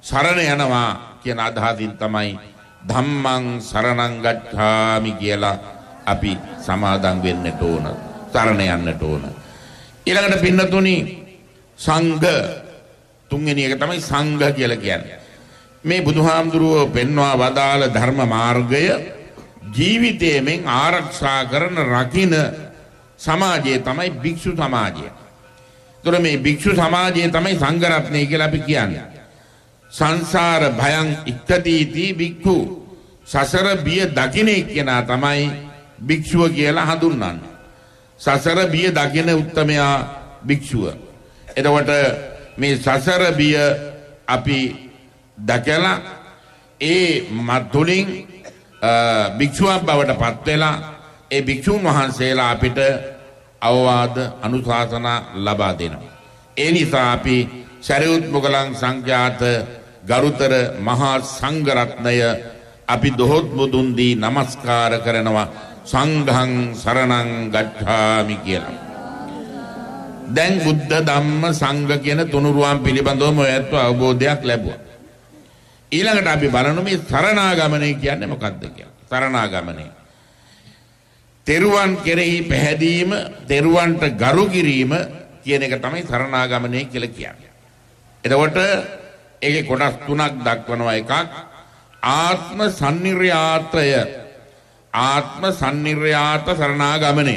සරණ යනවා කියන අදහසින් තමයි ධම්මං සරණං ගච්ඡාමි කියලා අපි සමාදන් වෙන්නට ඕන. සරණ යන්නට ඕන. ඊළඟට පින්නතුනි සංඝ තුන්වෙනි එක තමයි සංඝ කියලා කියන්නේ. මේ බුදුහාමුදුරුවෝ පෙන්වා වදාළ ධර්ම මාර්ගය ජීවිතයෙන් ආරක්ෂා කරන රකින්න සමාජය තමයි භික්ෂු සමාජය. ඒතර මේ භික්ෂු සමාජය තමයි සංඝ රත්නය කියලා අපි කියන්නේ. සංසාර භයං ඉක්තදීති භික්ඛු සසර බිය දකින්නේ කෙනා තමයි භික්ෂුව කියලා හඳුන්වන්නේ. සසර බිය දකින උත්තමයා භික්ෂුව. එතකොට මේ සසර බිය අපි දැකලා ඒ මතුලින් භික්ෂුවක් බවට පත් වෙලා ඒ භික්ෂුන් වහන්සේලා අපිට අවවාද අනුශාසනා ලබා දෙනවා. ඒ නිසා අපි සරියුත් මුගලන් සංඝයාත ගරුතර මහා සංඝරත්නය අපි දොහොත් මුදුන් දී নমස්කාර කරනවා සංඝං සරණං ගච්ඡාමි කියලා. දැන් බුද්ධ ධම්ම සංඝ කියන තුනුරුවන් පිළිබඳවම ඔයත්ව අවබෝධයක් ලැබුවා. ඊළඟට අපි බලමු මේ සරණාගමනය කියන්නේ මොකක්ද කියලා. සරණාගමනය. තෙරුවන් කෙරෙහි පැහැදීම, තෙරුවන්ට ගරු කිරීම කියන එක තමයි සරණාගමනය කියලා කියන්නේ. එතකොට ඒකේ කොටස් තුනක් දක්වනවා. එකක් ආත්ම සම්නිර්යාතය ආත්ම සම්නිර්යාත සරණාගමනය.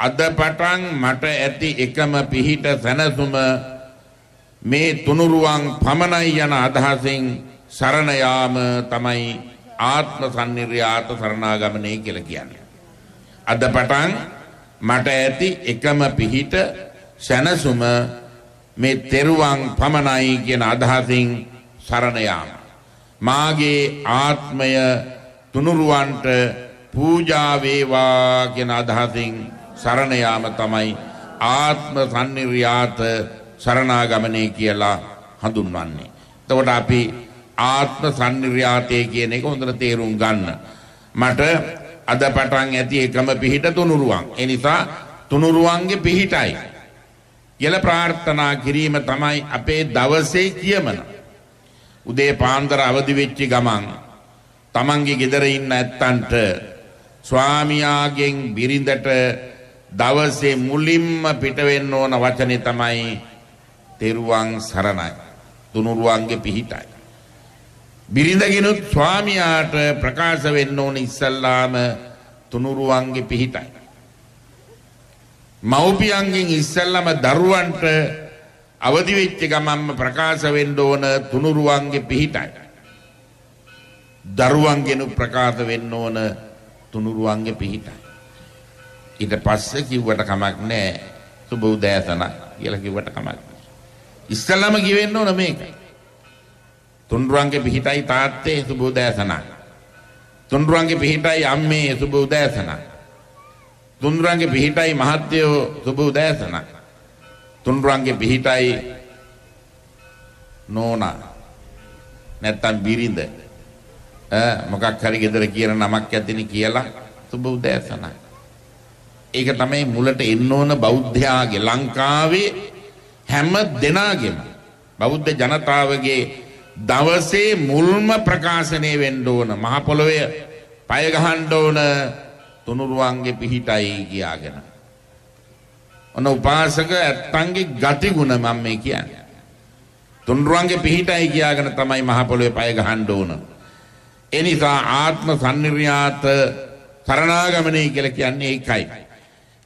අද පටන් මට ඇති එකම පිහිට සැනසුම මේ තුනුරුවන් පමණයි යන අදහසින් සරණ යාම තමයි ආත්ම සම්නිර්යාත සරණාගමනය කියලා කියන්නේ. අද පටන් මට ඇති එකම පිහිට සැනසුම මේ තෙරුවන් පමණයි කියන අදහසින් සරණ යාම. මාගේ ආත්මය තුනුරුවන්ට පූජා වේවා කියන අදහසින් සරණ යාම තමයි ආත්ම සම්නිර්යාත සරණාගමනය කියලා හඳුන්වන්නේ. එතකොට අපි ආත්ම සම්නිර්යාතය කියන එක හොඳට තේරුම් ගන්න. මට අද පටන් ඇති එකම පිහිට තුනුරුවන්. ඒ නිසා තුනුරුවන්ගේ පිහිටයි. කියලා ප්‍රාර්ථනා කිරීම තමයි අපේ දවසේ කියමන. උදේ පාන්දර අවදි වෙච්ච ගමන් තමන්ගේ ගෙදර ඉන්න ඇත්තන්ට ස්වාමියාගෙන් බිරිඳට දවසේ මුලින්ම පිට වෙන්න ඕන වචනේ තමයි තෙරුවන් සරණයි. තුනුරුවන්ගේ පිහිටයි. බිරිඳගෙනුත් ස්වාමියාට ප්‍රකාශ වෙන්න ඕන ඉස්සල්ලාම තුනුරුවන්ගේ පිහිටයි. මව්පියන්ගෙන් ඉස්සල්ලාම දරුවන්ට අවදි වෙච්ච ගමන්ම ප්‍රකාශ වෙන්න ඕන තුනුරුවන්ගේ පිහිටයි. දරුවන්ගෙනු ප්‍රකාශ වෙන්න ඕන තුනුරුවන්ගේ පිහිටයි. ඊට පස්සේ කිව්වට කමක් නැහැ සුබ උදෑසන කියලා කිව්වට කමක් නැහැ. ඉස්සල්ලාම කියෙන්න ඕන මේකයි. තුන්රුවන්ගේ පිහිටයි තාත්තේ සුබ උදෑසන. තුන්රුවන්ගේ පිහිටයි අම්මේ සුබ උදෑසන. තුන්රුවන්ගේ පිහිටයි මහත්තයෝ සුබ උදෑසන. තුන්රුවන්ගේ පිහිටයි නෝනා නැත්තම් බිරිඳ මොකක් හරි ගෙදර කියන නමක් ඇතිනි කියලා සුබ උදෑසනයි. ඒක තමයි මුලට එන්න ඕන බෞද්ධයාගේ ලංකාවේ හැම දෙනාගෙම බෞද්ධ ජනතාවගේ දවසේ මුල්ම ප්‍රකාශනය වෙන්න ඕන මහ පොළොවේ පය ගහන්න ඕන තුනුරුවන්ගේ පිහිටයි කියාගෙන. ඔන්න උපාසක ඇත්තන්ගේ ගතිගුණ මම මේ කියන්නේ. තුනුරුවන්ගේ පිහිටයි කියාගෙන තමයි මහ පොළොවේ පය ගහන්න ඕන. ඒ නිසා ආත්ම සම්නිර්යාත සරණාගමනය කියලා කියන්නේ ඒකයි.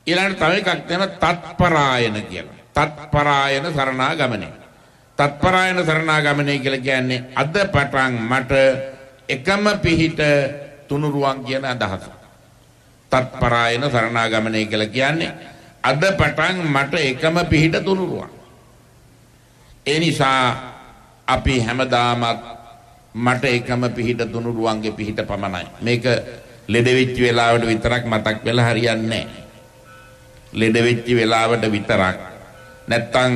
ඊළඟට තව එකක් තියෙනවා තත්පරායන කියලා. තත්පරායන සරණාගමනය. තත්පරායන සරණාගමනය කියලා කියන්නේ අද පටන් මට එකම පිහිට තුනුරුවන් කියන අදහස. තත්පරායන සරණාගමනය කියලා කියන්නේ අද පටන් මට එකම පිහිට තුනුරුවන්. ඒ නිසා අපි හැමදාමත් මට එකම පිහිට තුනුරුවන්ගේ පිහිට පමණයි. මේක ලෙඩ වෙච්ච වෙලාවට විතරක් මතක් වෙලා හරියන්නේ නැහැ. ලෙඩ වෙච්ච වෙලාවට විතරක් නැත්තම්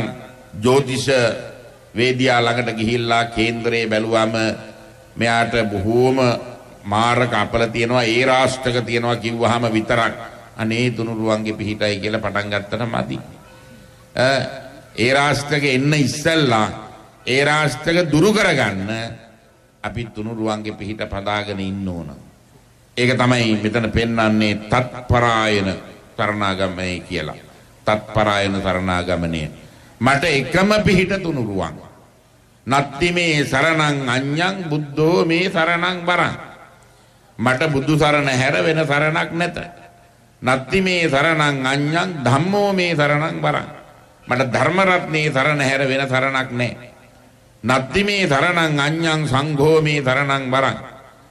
ජ්‍යොතිෂ වේදියා ළඟට ගිහිල්ලා කේන්දරේ බැලුවම මෙයාට බොහෝම මාරක අපල තියෙනවා ඒ රාෂ්ටක තියෙනවා කිව්වහම විතරක් අනේ තුනුරුවන්ගේ පිහිටයි කියලා පටන් ගත්තට මදි. ඒ රාෂ්ටක එන්න ඉස්සල්ලා ඒ රාෂ්ටක දුරු කරගන්න අපි තුනුරුවන්ගේ පිහිට පදාගෙන ඉන්න ඕන. ඒක තමයි මෙතන පෙන්වන්නේ තත්පරායන සරණාගමනය කියලා. තත්පරායන සරණාගමනය. මට එකම පිහිට තුනුරුවන්. නත්ති මේ සරණං අඤ්ඤං බුද්ධෝ මේ සරණං බරං. මට බුදු සරණ හැර වෙන සරණක් නැත. නත්ති මේ සරණං අඤ්ඤං ධම්මෝ මේ සරණං බරං. මට ධර්ම රත්නේ සරණ හැර වෙන සරණක් නැහැ. නත්ති මේ සරණං අඤ්ඤං සංඝෝ මේ සරණං බරං.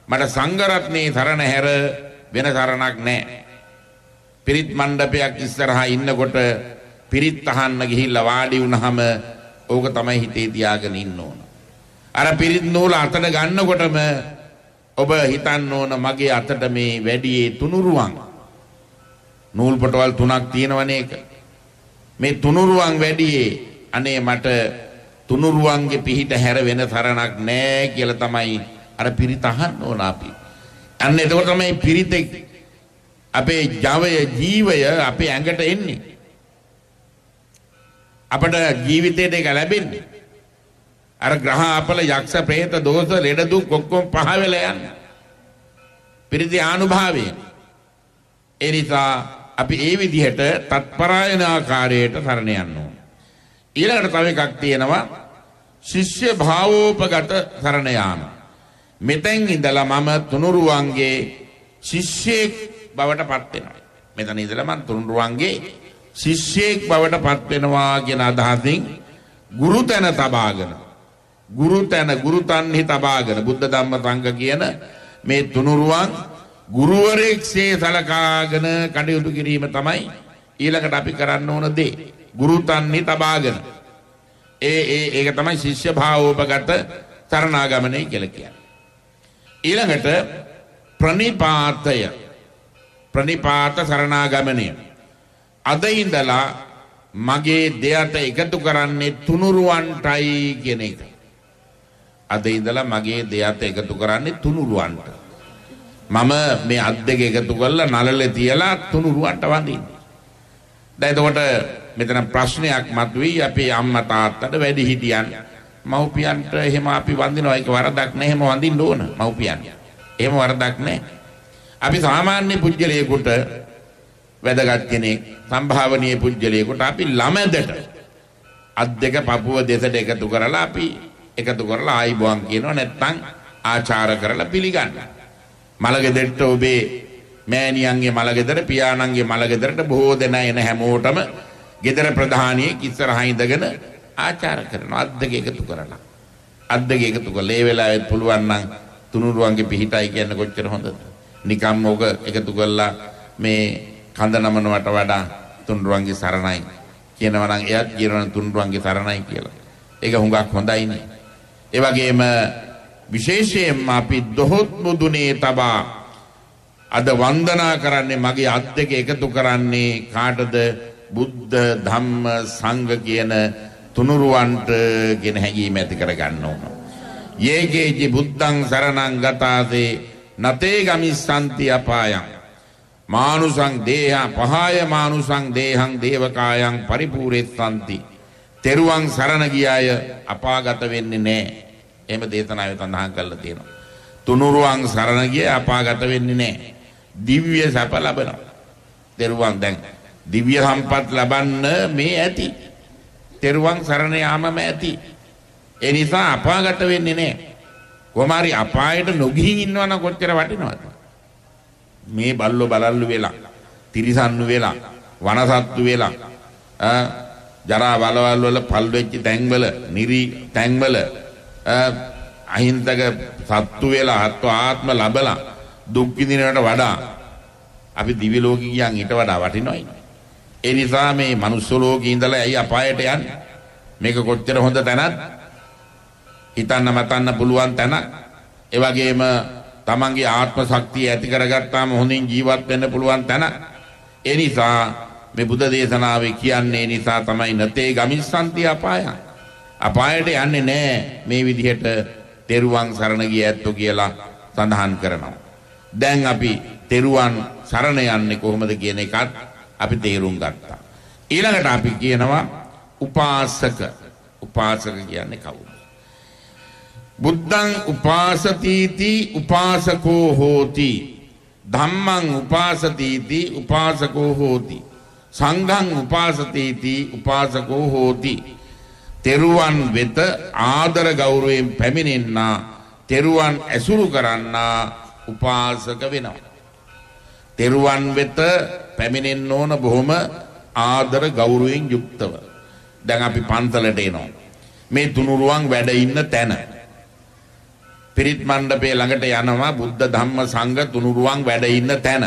මට සංඝ රත්නේ සරණ හැර වෙන සරණක් නැහැ. පිරිත් මණ්ඩපයක් ඉස්සරහා ඉන්නකොට පිරිත් අහන්න ගිහිල්ලා වාඩි වුණාම ඕක තමයි හිතේ තියාගෙන ඉන්න ඕන. අර පිරිත් නූල අතට ගන්නකොටම ඔබ හිතන්න ඕන මගේ අතට මේ වැඩියේ තුනුරුවන්. නූල් පොටවල් තුනක් තියෙනවනේ ඒක. මේ තුනුරුවන් වැඩියේ අනේ මට තුනුරුවන්ගේ පිහිට හැර වෙන තරණක් නෑ කියලා තමයි අර පිරිත් අහන්න ඕන අපි. අන්න එතකොට තමයි පිරිත අපේ ජවය ජීවය අපේ ඇඟට එන්නේ. අපට ජීවිතයට එක ලැබෙන්නේ. අර ග්‍රහ අපල යක්ෂ ප්‍රේත දෝෂ ලෙඩ දුක් ඔක්කොම පහ වෙලා යන. පිරිති ආනුභාවයෙන්. ඒ නිසා අපි ඒ විදිහට තත්පරායන ආකාරයට සරණ යන්න ඕන. ඊළඟට තව එකක් තියෙනවා ශිෂ්‍ය භාවෝපගත සරණ යාම. මෙතෙන් ඉඳලා මම තුනුරුවන්ගේ ශිෂ්‍යෙක් බවට පත් වෙනවා. මෙතන ඉඳලා මම තුනුරුවන්ගේ ශිෂ්‍යයෙක් බවට පත් වෙනවා කියන අදහසින් ගුරු තැන තබාගෙන ගුරු තැන ගුරු තන්හි තබාගෙන බුද්ධ ධම්ම සංඝ කියන මේ තුනුරුවන් ගුරුවරයෙක්සේ සලකාගෙන කටයුතු කිරීම තමයි ඊළඟට අපි කරන්න ඕන දේ. ගුරු තන්හි තබාගෙන ඒ ඒ ඒක තමයි ශිෂ්‍ය භාවෝපගත තරණාගමනය කියලා කියන්නේ. ඊළඟට ප්‍රනිපාතය ප්‍රනිපාත සරණාගමනය අද ඉඳලා මගේ දෙයට එකතු කරන්නේ තුනුරුවන්ටයි කියන එක. අද ඉඳලා මගේ දෙයට එකතු කරන්නේ තුනුරුවන්ට. මම මේ අත් දෙක එකතු කරලා නළලේ තියලා තුනුරුවන්ට වඳින්නේ. දැන් එතකොට මෙතන ප්‍රශ්නයක් මතුවී අපේ අම්මා තාත්තට වැඩි හිටියන් මව්පියන්ට එහෙම අපි වඳිනවා ඒක වරදක් නෑ එහෙම වඳින්න ඕන මව්පියන්. එහෙම වරදක් නෑ. අපි සාමාන්‍ය පුජ්‍යලයකට වැදගත් කෙනෙක් සම්භාවනීය පුජ්‍යලයකට අපි ළමදට අත් දෙක පපුව දෙසට එකතු කරලා අපි එකතු කරලා ආයිබුවන් කියනවා නැත්නම් ආචාර කරලා පිළිගන්න. මළගෙදරට ඔබේ මෑණියන්ගේ මළගෙදර පියාණන්ගේ මළගෙදරට බොහෝ දෙනා එන හැමෝටම ගෙදර ප්‍රධානියෙක් ඉස්සරහා ඉඳගෙන ආචාර කරනවා අත් දෙක එකතු කරලා. අත් දෙක එකතු කරලා ඒ වෙලාවෙත් පුළුවන් නම් තුනුරුවන්ගේ පිහිටයි කියන්න කොච්චර හොඳද? නිකම් ඕක එකතු කරලා මේ කඳ නමනවට වඩා තුනුරුවන්ගේ සරණයි කියනවා නම් එයත් කියනවා තුනුරුවන්ගේ සරණයි කියලා. ඒක හුඟක් හොඳයිනේ. ඒ වගේම විශේෂයෙන්ම අපි දොහොත් මුදුනේ තබා අද වන්දනා කරන්නේ මගේ අත් දෙක එකතු කරන්නේ කාටද? බුද්ධ ධම්ම සංඝ කියන තුනුරුවන්ට කියන හැඟීම ඇති කරගන්න ඕන. යේකේජි බුද්ධං සරණං ගතාසේ නතේ ගමිස්සන්ති අපායං. මානුසං දේහ පහය මානුසං දේහං දේවකායන් පරිපූර්ෙස්සන්ති තෙරුවන් සරණ ගිය අය අපාගත වෙන්නේ නැහැ. එහෙම දේශනාවේ සඳහන් කරලා තියෙනවා. තුනුරුවන් සරණ ගිය අපාගත වෙන්නේ නැහැ. දිව්‍ය සැප ලබනවා. තෙරුවන් දැන් දිව්‍ය සම්පත් ලබන්න මේ ඇති. තෙරුවන් සරණ යාමම ඇති. ඒ නිසා අපාගත වෙන්නේ නැහැ. කොහොම හරි අපායට නොගිහින් ඉන්නවනම් කොච්චර වටිනවද? මේ බල්ලෝ බලල්ලු වෙලා, තිරිසන්නු වෙලා, වනසත්තු වෙලා, ජරා බලවල් වල පල් වෙච්ච තැන්වල, නිරි තැන්වල අහිංසක සත්තු වෙලා හත්ව ආත්ම ලබලා දුක් විඳිනවට වඩා අපි දිව්‍ය ලෝකෙ ගියන් ඊට වඩා වටිනවයි. ඒ නිසා මේ මනුස්ස ලෝකේ ඉඳලා ඇයි අපායට යන්නේ? මේක කොච්චර හොඳ තැනක්? හිතන්න මතන්න පුළුවන් තැනක්. ඒ වගේම තමන්ගේ ආත්ම ශක්තිය ඇති කරගත්තාම හොඳින් ජීවත් වෙන්න පුළුවන් තැනක්. ඒ නිසා මේ බුද්ධ දේශනාවේ කියන්නේ නිසා තමයි නතේ ගමිස්සන්ති අපායන්. අපායට යන්නේ නැහැ මේ විදිහට තෙරුවන් සරණ ගිය ඇත්තෝ කියලා සඳහන් කරනවා. දැන් අපි තෙරුවන් සරණ යන්නේ කොහොමද කියන එකත් අපි තේරුම් ගත්තා. ඊළඟට අපි කියනවා උපාසක. උපාසක කියන්නේ කවුද? බුද්ධං උපාසතිති උපාසකෝ හෝති. ධම්මං උපාසතිති උපාසකෝ හෝති. සංඝං උපාසතිති උපාසකෝ හෝති. තෙරුවන් වෙත ආදර ගෞරවයෙන් පැමිණෙන්නා තෙරුවන් ඇසුරු කරන්නා උපාසක වෙනවා. තෙරුවන් වෙත පැමිණෙන්න ඕන බොහොම ආදර ගෞරවයෙන් යුක්තව. දැන් අපි පන්සලට එනවා. මේ තුනුරුවන් වැඩ ඉන්න තැන. පිරිත් මණ්ඩපයේ ළඟට යනවා බුද්ධ ධම්ම සංඝ තුනුරුවන් වැඩ ඉන්න තැන.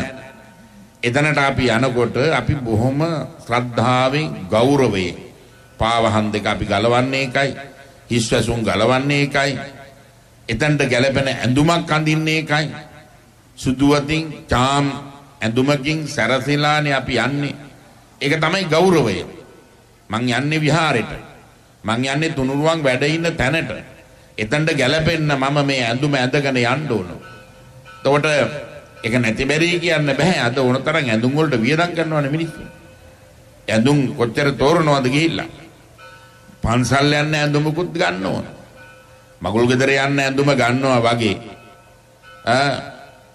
එතනට අපි යනකොට අපි බොහොම ශ්‍රද්ධාවෙන් ගෞරවයෙන් පාවහන් දෙක අපි ගලවන්නේ එකයි හිස්වැසුම් ගලවන්නේ එකයි එතනට ගැලපෙන ඇඳුමක් අඳින්නේ එකයි. සුදුවතින් චාම් ඇඳුමකින් සැරසිලානේ අපි යන්නේ. ඒක තමයි ගෞරවය. මං යන්නේ විහාරෙට. මං යන්නේ තුනුරුවන් වැඩ ඉන්න තැනට. එතනට ගැලපෙන්න මම මේ ඇඳුම ඇඳගෙන යන්න ඕන. එතකොට ඒක නැති බැරි කියන්න බෑ අද ඕන තරම් ඇඳුම් වලට වියදම් කරනවනේ මිනිස්සු ඇඳුම් කොච්චර තෝරනවද ගිහිල්ලා පන්සල් යන්න ඇඳුමකුත් ගන්න ඕන. මගුල් ගෙදර යන්න ඇඳුම ගන්නවා වගේ.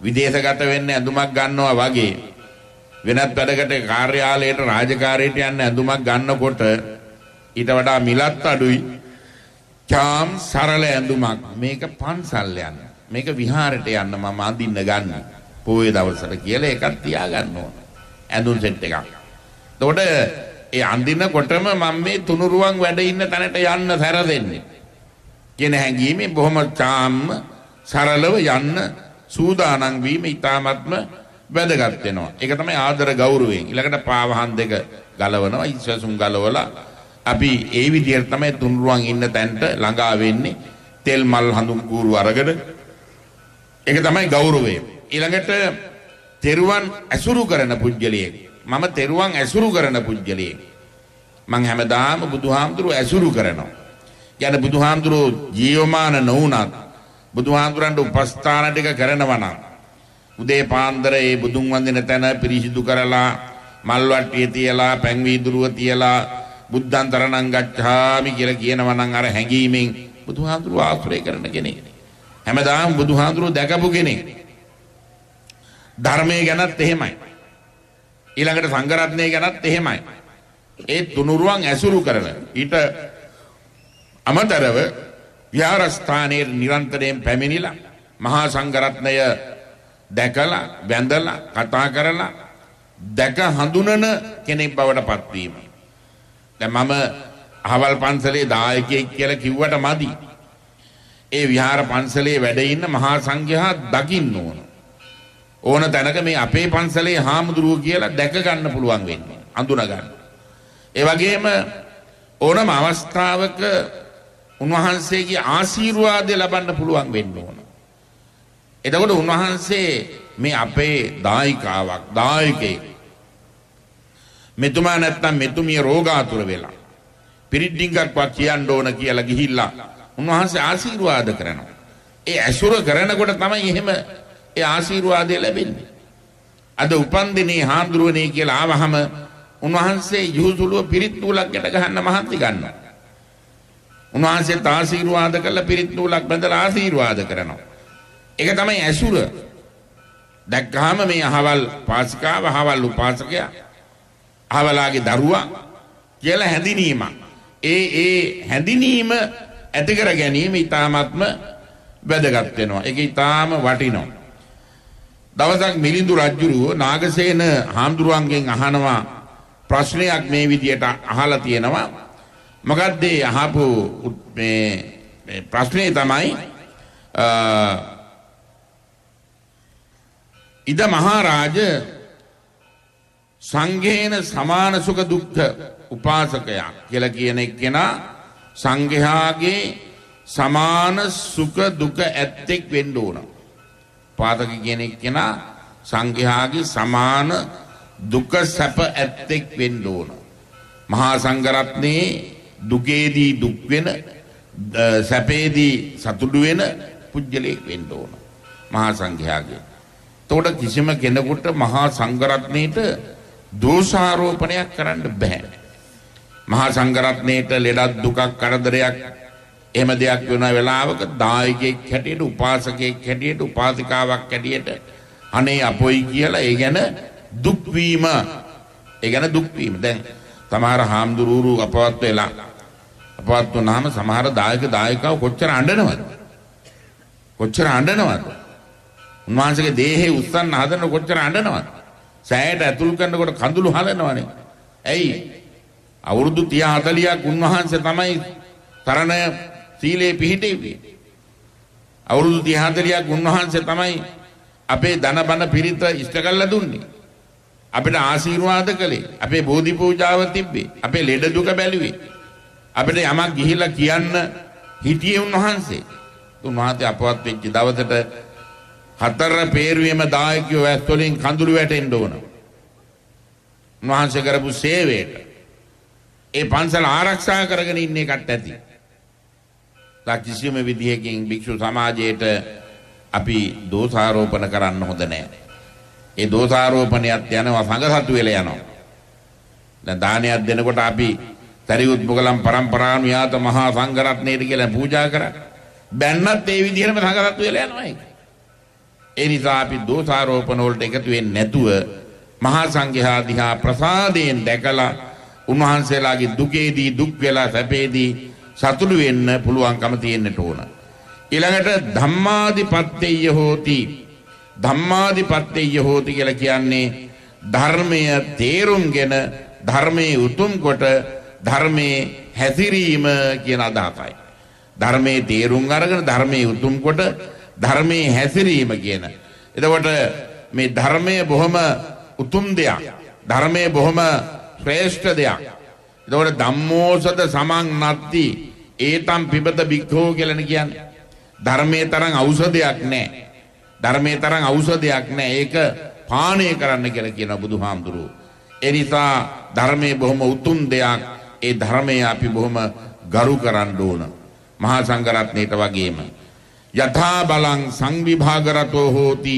විදේශගත වෙන්න ඇඳුමක් ගන්නවා වගේ. වෙනත් වැඩකට කාර්යාලයට රාජකාරියට යන්න ඇඳුමක් ගන්නකොට ඊට වඩා මිලත් අඩුයි. චාම් සරල ඇඳුමක් මේක පන්සල් යන්න. මේක විහාරයට යන්න මම අඳින්න ගන්න. පොයේ දවසට කියලා එකක් තියාගන්න ඕන. ඇඳුම් සෙට් එකක්. එතකොට ඒ අඳිනකොටම මම මේ තුනුරුවන් වැඩ ඉන්න තැනට යන්න සැරදෙන්නේ. කියන හැඟීමේ බොහොම චාම්ම සරලව යන්න සූදානම් වීම ඊ타මත්ම වැදගත් වෙනවා. ඒක තමයි ආදර ගෞරවයෙන්. ඊළඟට පාවහන් දෙක ගලවනවා, ඉස්වසුන් ගලවලා අපි ඒ විදිහට තමයි තුනුරුවන් ඉන්න තැනට ළඟා වෙන්නේ. තෙල් මල් හඳුන් කූරු අරගෙන ඒක තමයි ගෞරවය. ඊළඟට තෙරුවන් ඇසුරු කරන පුජ්‍යලියෙක් මම තෙරුවන් ඇසුරු කරන පුද්ගලයෙක්. මං හැමදාම බුදුහාමුදුරුව ඇසුරු කරනවා. යන බුදුහාමුදුරුව ජීවමාන නොවුනත් බුදුහාමුදුරන්ට උපස්ථාන ටික කරනවා නම් උදේ පාන්දර ඒ බුදුන් වඳින තැන පිරිසිදු කරලා මල් වට්ටිය තියලා පැන් වීදුරුව තියලා බුද්ධං තරණං ගච්ඡාමි කියලා කියනවා නම් අර හැඟීමෙන් බුදුහාඳුරුව ආශ්‍රය කරන කෙනෙක්. හැමදාම බුදුහාඳුරුව දැකපු කෙනෙක්. ධර්මයේ ගැනත් එහෙමයි. ඊළඟට සංඝරත්නය ගැනත් එහෙමයි. ඒ තුනුරුවන් ඇසුරු කරන ඊට අමතරව විහාරස්ථානයේ නිරන්තරයෙන් පැමිණිලා මහා සංඝරත්නය දැකලා වැඳලා කතා කරලා දැක හඳුනන කෙනෙක් බවට පත්වීම. දැන් මම අහවල් පන්සලේ දායකයෙක් කියලා කිව්වට මදි. ඒ විහාර පන්සලේ වැඩ ඉන්න මහා සංඝයා දකින්න ඕන. ඕන තැනක මේ අපේ පන්සලේ හාමුදුරුවෝ කියලා දැක ගන්න පුළුවන් වෙන්නේ. අඳුන ගන්න. ඒ වගේම ඕනම අවස්ථාවක උන්වහන්සේගේ ආශීර්වාදය ලබන්න පුළුවන් වෙන්න ඕන. එතකොට උන්වහන්සේ මේ අපේ දායිකාවක් දායකයෙක් මෙතුමා නැත්තම් මෙතුමිය රෝගාතුර වෙලා පිරිඩ්ඩිංගක්වත් කියන්න ඕන කියලා ගිහිල්ලා උන්වහන්සේ ආශීර්වාද කරනවා. ඒ ඇසුර කරනකොට තමයි එහෙම ඒ ආශීර්වාදය ලැබෙන්නේ. අද උපන්දිනේ හාමුදුරුවනේ කියලා ආවහම උන්වහන්සේ යහුසුලුව පිරිත් නූලක් ගැට ගහන්න මහන්සි ගන්නවා. උන්වහන්සේ ආශීර්වාද කළා පිරිත් නූලක් බඳලා ආශීර්වාද කරනවා. ඒක තමයි ඇසුර. දැක්කහම මේ අහවල් පාසිකාව අහවල් උපාසකයා අහවලාගේ දරුවා කියලා හැඳිනීමක්. ඒ ඒ හැඳිනීම ඇති කර ගැනීම ඊ타මත්ම වැදගත් වෙනවා. ඒක ඊටාම වටිනවා. දවසක් මිලිඳු රජුරුව නාගසේන හාමුදුරුවන්ගෙන් අහනවා ප්‍රශ්නයක් මේ විදියට අහලා තියෙනවා. මොකද්ද අහපු මේ ප්‍රශ්නේ තමයි ඉද මහරජ සංඝේන සමාන සුඛ දුක්ඛ උපාසකයා කියලා කියන එක්කෙනා සංඝයාගේ සමාන සුඛ දුක ඇත්තෙක් වෙන්න ඕන. පාදක කියන එක්කෙනා සංඝයාගේ සමාන දුක සැප ඇත්තෙක් වෙන්න ඕන. මහා සංඝරත්නයේ දුකේදී දුක් වෙන සැපේදී සතුටු වෙන පුජ්‍යලයක් වෙන්න ඕන. මහා සංඝයාගේ. එතකොට කිසිම කෙනෙකුට මහා සංඝරත්නයේට දෝෂාරෝපණයක් කරන්න බෑ. මහා සංඝරත්නයේට ලෙඩක් දුකක් කරදරයක් එහෙම දෙයක් වෙන වෙලාවක දායකයෙක් හැටියට උපාසකයෙක් හැටියට උපාසිකාවක් හැටියට අනේ අපොයි කියලා ඒ ගැන දුක් වීම. ඒ ගැන දුක් වීම. දැන් සමහර හාමුදුරුවරු අපවත් වෙලා අපවත් වුණාම සමහර දායක දායකව කොච්චර අඬනවද? කොච්චර අඬනවද? උන්වහන්සේගේ දේහේ උස්සන්න හදන කොච්චර අඬනවද? සෑයට ඇතුල් කරනකොට කඳුළු හලනවනේ. ඇයි? අවුරුදු 30 40ක් උන්වහන්සේ තමයි තරණ සීලේ පිහිටෙව්වේ. අවුරුදු 30 40ක් උන්වහන්සේ තමයි අපේ ධන බන පිරිත ඉෂ්ට කරලා දුන්නේ. අපිට ආශිර්වාද කළේ. අපේ බෝධි පූජාව තිබ්බේ. අපේ ලෙඩ දුක බැලුවේ. අපිට යමක් ගිහිල්ලා කියන්න හිටියේ උන්වහන්සේ. උන්වහන්සේ අපවත් වෙච්ච දවසට හතර පේරුවේම දායකයෝ ඇස් වලින් කඳුළු වැටෙන්න ඕන. උන්වහන්සේ කරපු සේවයට ඒ පන්සල ආරක්ෂා කරගෙන ඉන්න එකට ඇති. කිසිම විදිහකින් භික්ෂු සමාජයට අපි දෝෂාරෝපණ කරන්න හොඳ නැහැ. ඒ දෝෂාරෝපණයත් යනවා සංඝ සතු වෙලා යනවා. දැන් දානයක් දෙනකොට අපි තරියුත් මොගලම් පරම්පරාණු යාත මහා සංඝ රත්නයේට කියලා පූජා කරා. බැන්නත් ඒ විදිහටම සංඝ සතු වෙලා යනවා ඒක. ඒ නිසා අපි දෝෂාරෝපණ වලට එකතු වෙන්නේ නැතුව මහා සංඝයා දිහා ප්‍රසාදයෙන් දැකලා උන්වහන්සේලාගේ දුකේදී දුක් වෙලා සැපේදී සතුටු වෙන්න පුළුවන්කම තියෙන්නට ඕන. ඊළඟට ධම්මාදිපත්තේය හෝති. ධම්මාදිපත්තේය හෝති කියලා කියන්නේ ධර්මය තේරුම්ගෙන ධර්මයේ උතුම් කොට ධර්මයේ හැසිරීම කියන අදහසයි. ධර්මයේ තේරුම් අරගෙන ධර්මයේ උතුම් කොට ධර්මයේ හැසිරීම කියන. එතකොට මේ ධර්මය බොහොම උතුම් දෙයක්. ධර්මය බොහොම ශ්‍රේෂ්ඨ දෙයක්. එතකොට ධම්මෝසද සමන් නත්ති ඒතම් පිබත භික්ඛෝ කියලානේ කියන්නේ. ධර්මයේ තරම් ඖෂධයක් නැහැ. ධර්මයේ තරම් ඖෂධයක් නැහැ. ඒක පානය කරන්න කියලා කියන බුදුහාමුදුරුවෝ. ඒ නිසා ධර්මයේ බොහොම උතුම් දෙයක්. ඒ ධර්මය අපි බොහොම ගරු කරන්න ඕන. මහා සංඝරත්නයට වගේම යථා බලං සංවිභාගරතෝ හෝති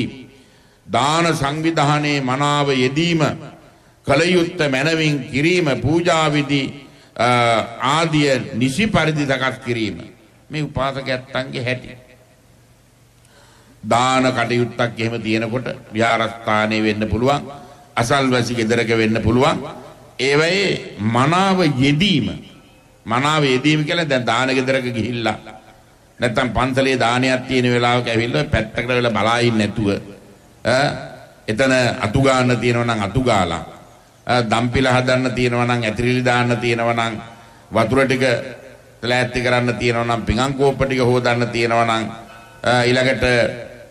දාන සංවිධානයේ මනාව යෙදීම කළයුත්ත මැනවින් කිරීම පූජාවිදි ආදිය නිසි පරිදි සකස් කිරීම. මේ උපාසක ඇත්තන්ගේ හැටි. දාන කටයුත්තක් එහෙම තියෙනකොට විහාරස්ථානයේ වෙන්න පුළුවන් අසල්වැසි ගෙදරක වෙන්න පුළුවන්. ඒවයේ මනාව යෙදීම. මනාව යෙදීම කියලා දැන් දාන ගෙදරක ගිහිල්ලා. නැත්තම් පන්සලේ දානයක් තියෙන වෙලාවක ඇවිල්ලා පැත්තකට වෙලා බලා ඉන්නේ නැතුව. එතන අතු ගන්න තියෙනවා නම් අතු ගාලා. දම්පිල හදන්න තියෙනවා නම් ඇතිරිලි දාන්න තියෙනවා නම් වතුර ටික ලෑස්ති කරන්න තියෙනවා නම් පිඟන් කෝප්ප ටික හොදන්න තියෙනවා නම් ඊළඟට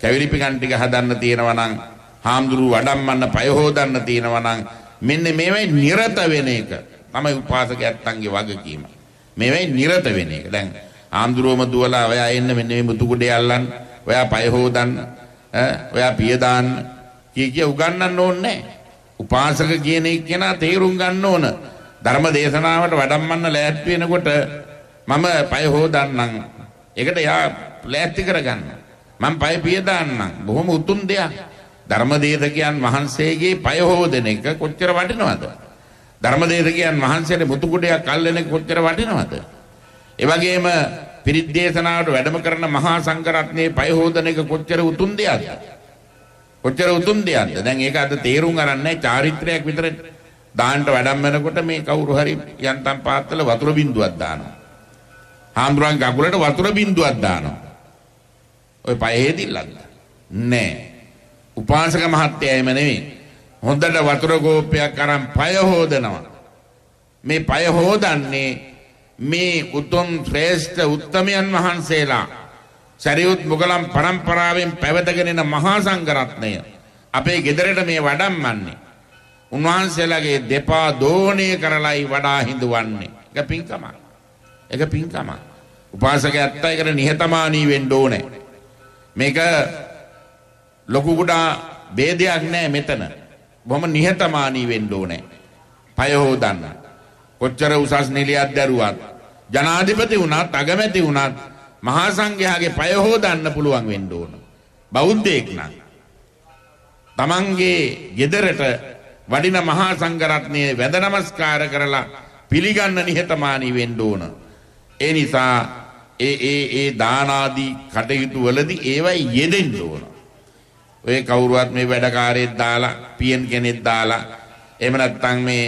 කැවිලි පිඟන් ටික හදන්න තියෙනවා නම් හාමුදුරු වඩම්මන්න පය හොදන්න තියෙනවා නම් මෙන්න මේවයි නිරත වෙන එක තමයි උපාසකයන්ගේ වගකීම. මේවයි නිරත වෙන එක. දැන් හාමුදුරුවම දුවලා ඔයා එන්න මෙන්න මේ මුතු කුඩේ අල්ලන්න, ඔයා පය හොදන්න, ඔයා පිය දාන්න කිය කිය උගන්වන්න ඕනේ නැහැ. උපාසක කියන එක කෙනා තේරුම් ගන්න ඕන. ධර්ම දේශනාවට වඩම්මන්න ලෑස්ති වෙනකොට මම පය හොදන්නම්. ඒකට යා ලෑස්ති කරගන්න. මම පය පිය දාන්නම්. බොහොම උතුම් දෙයක්. ධර්මදේශකයන් වහන්සේගේ පය හොදන එක කොච්චර වටිනවද? ධර්මදේශකයන් වහන්සේට මුතු කුඩයක් අල්ලන එක කොච්චර වටිනවද? ඒ වගේම පිරිත් දේශනාවට වැඩම කරන මහා සංඝරත්නයේ පය හොදන එක කොච්චර උතුම් දෙයක්ද? කොච්චර උතුම් දෙයක්ද? දැන් ඒක අද තේරුම් ගන්න නැහැ චාරිත්‍රයක් විතර දාන්නට වැඩම් වෙනකොට මේ කවුරු හරි යන්තම් පාත්තල වතුර බින්දුවක් දානවා. හාමුදුරන් ගගුලට වතුර බින්දුවක් දානවා. ඔය පය හේදිල්ලක්ද? නෑ. උපාසක මහත්තයා එහෙම නෙවෙයි. හොඳට වතුර කෝප්පයක් අරන් පය හොදනවා. මේ පය හොදන්නේ මේ උතුම් ශ්‍රේෂ්ඨ උත්තමයන් වහන්සේලා සරියුත් මුගලන් පරම්පරාවෙන් පැවතගෙන එන මහා සංඝරත්නය අපේ ගෙදරට මේ වඩම්මන්නේ. උන්වහන්සේලාගේ දෙපා දෝණය කරලයි වඩා හිඳුවන්නේ. ඒක පින්කමක්. ඒක පින්කමක්. උපාසකයන්ට ඒකට නිහතමානී වෙන්න ඕනේ. මේක ලොකු කුඩා ભેදයක් නැහැ මෙතන. බොහොම නිහතමානී වෙන්න ඕනේ. පය හොදන්න. කොච්චර උසස් නිලියක් දරුවත් ජනාධිපති වුණත් අගමැති වුණත් මහා සංඝයාගේ පය හොදන්න පුළුවන් වෙන්න ඕන. බෞද්ධයෙක් නම් තමන්ගේ ගෙදරට වඩින මහා සංඝරත්නයේ වැඳ නමස්කාර කරලා පිළිගන්න නිහතමානී වෙන්න ඕන. ඒ නිසා ඒ ඒ ඒ දානාදී කටයුතු වලදී ඒවයි යෙදෙන්න ඕන. ඔය කවුරුවත් මේ වැඩකාරයෙක් දාලා පියන් කෙනෙක් දාලා එහෙම නැත්නම් මේ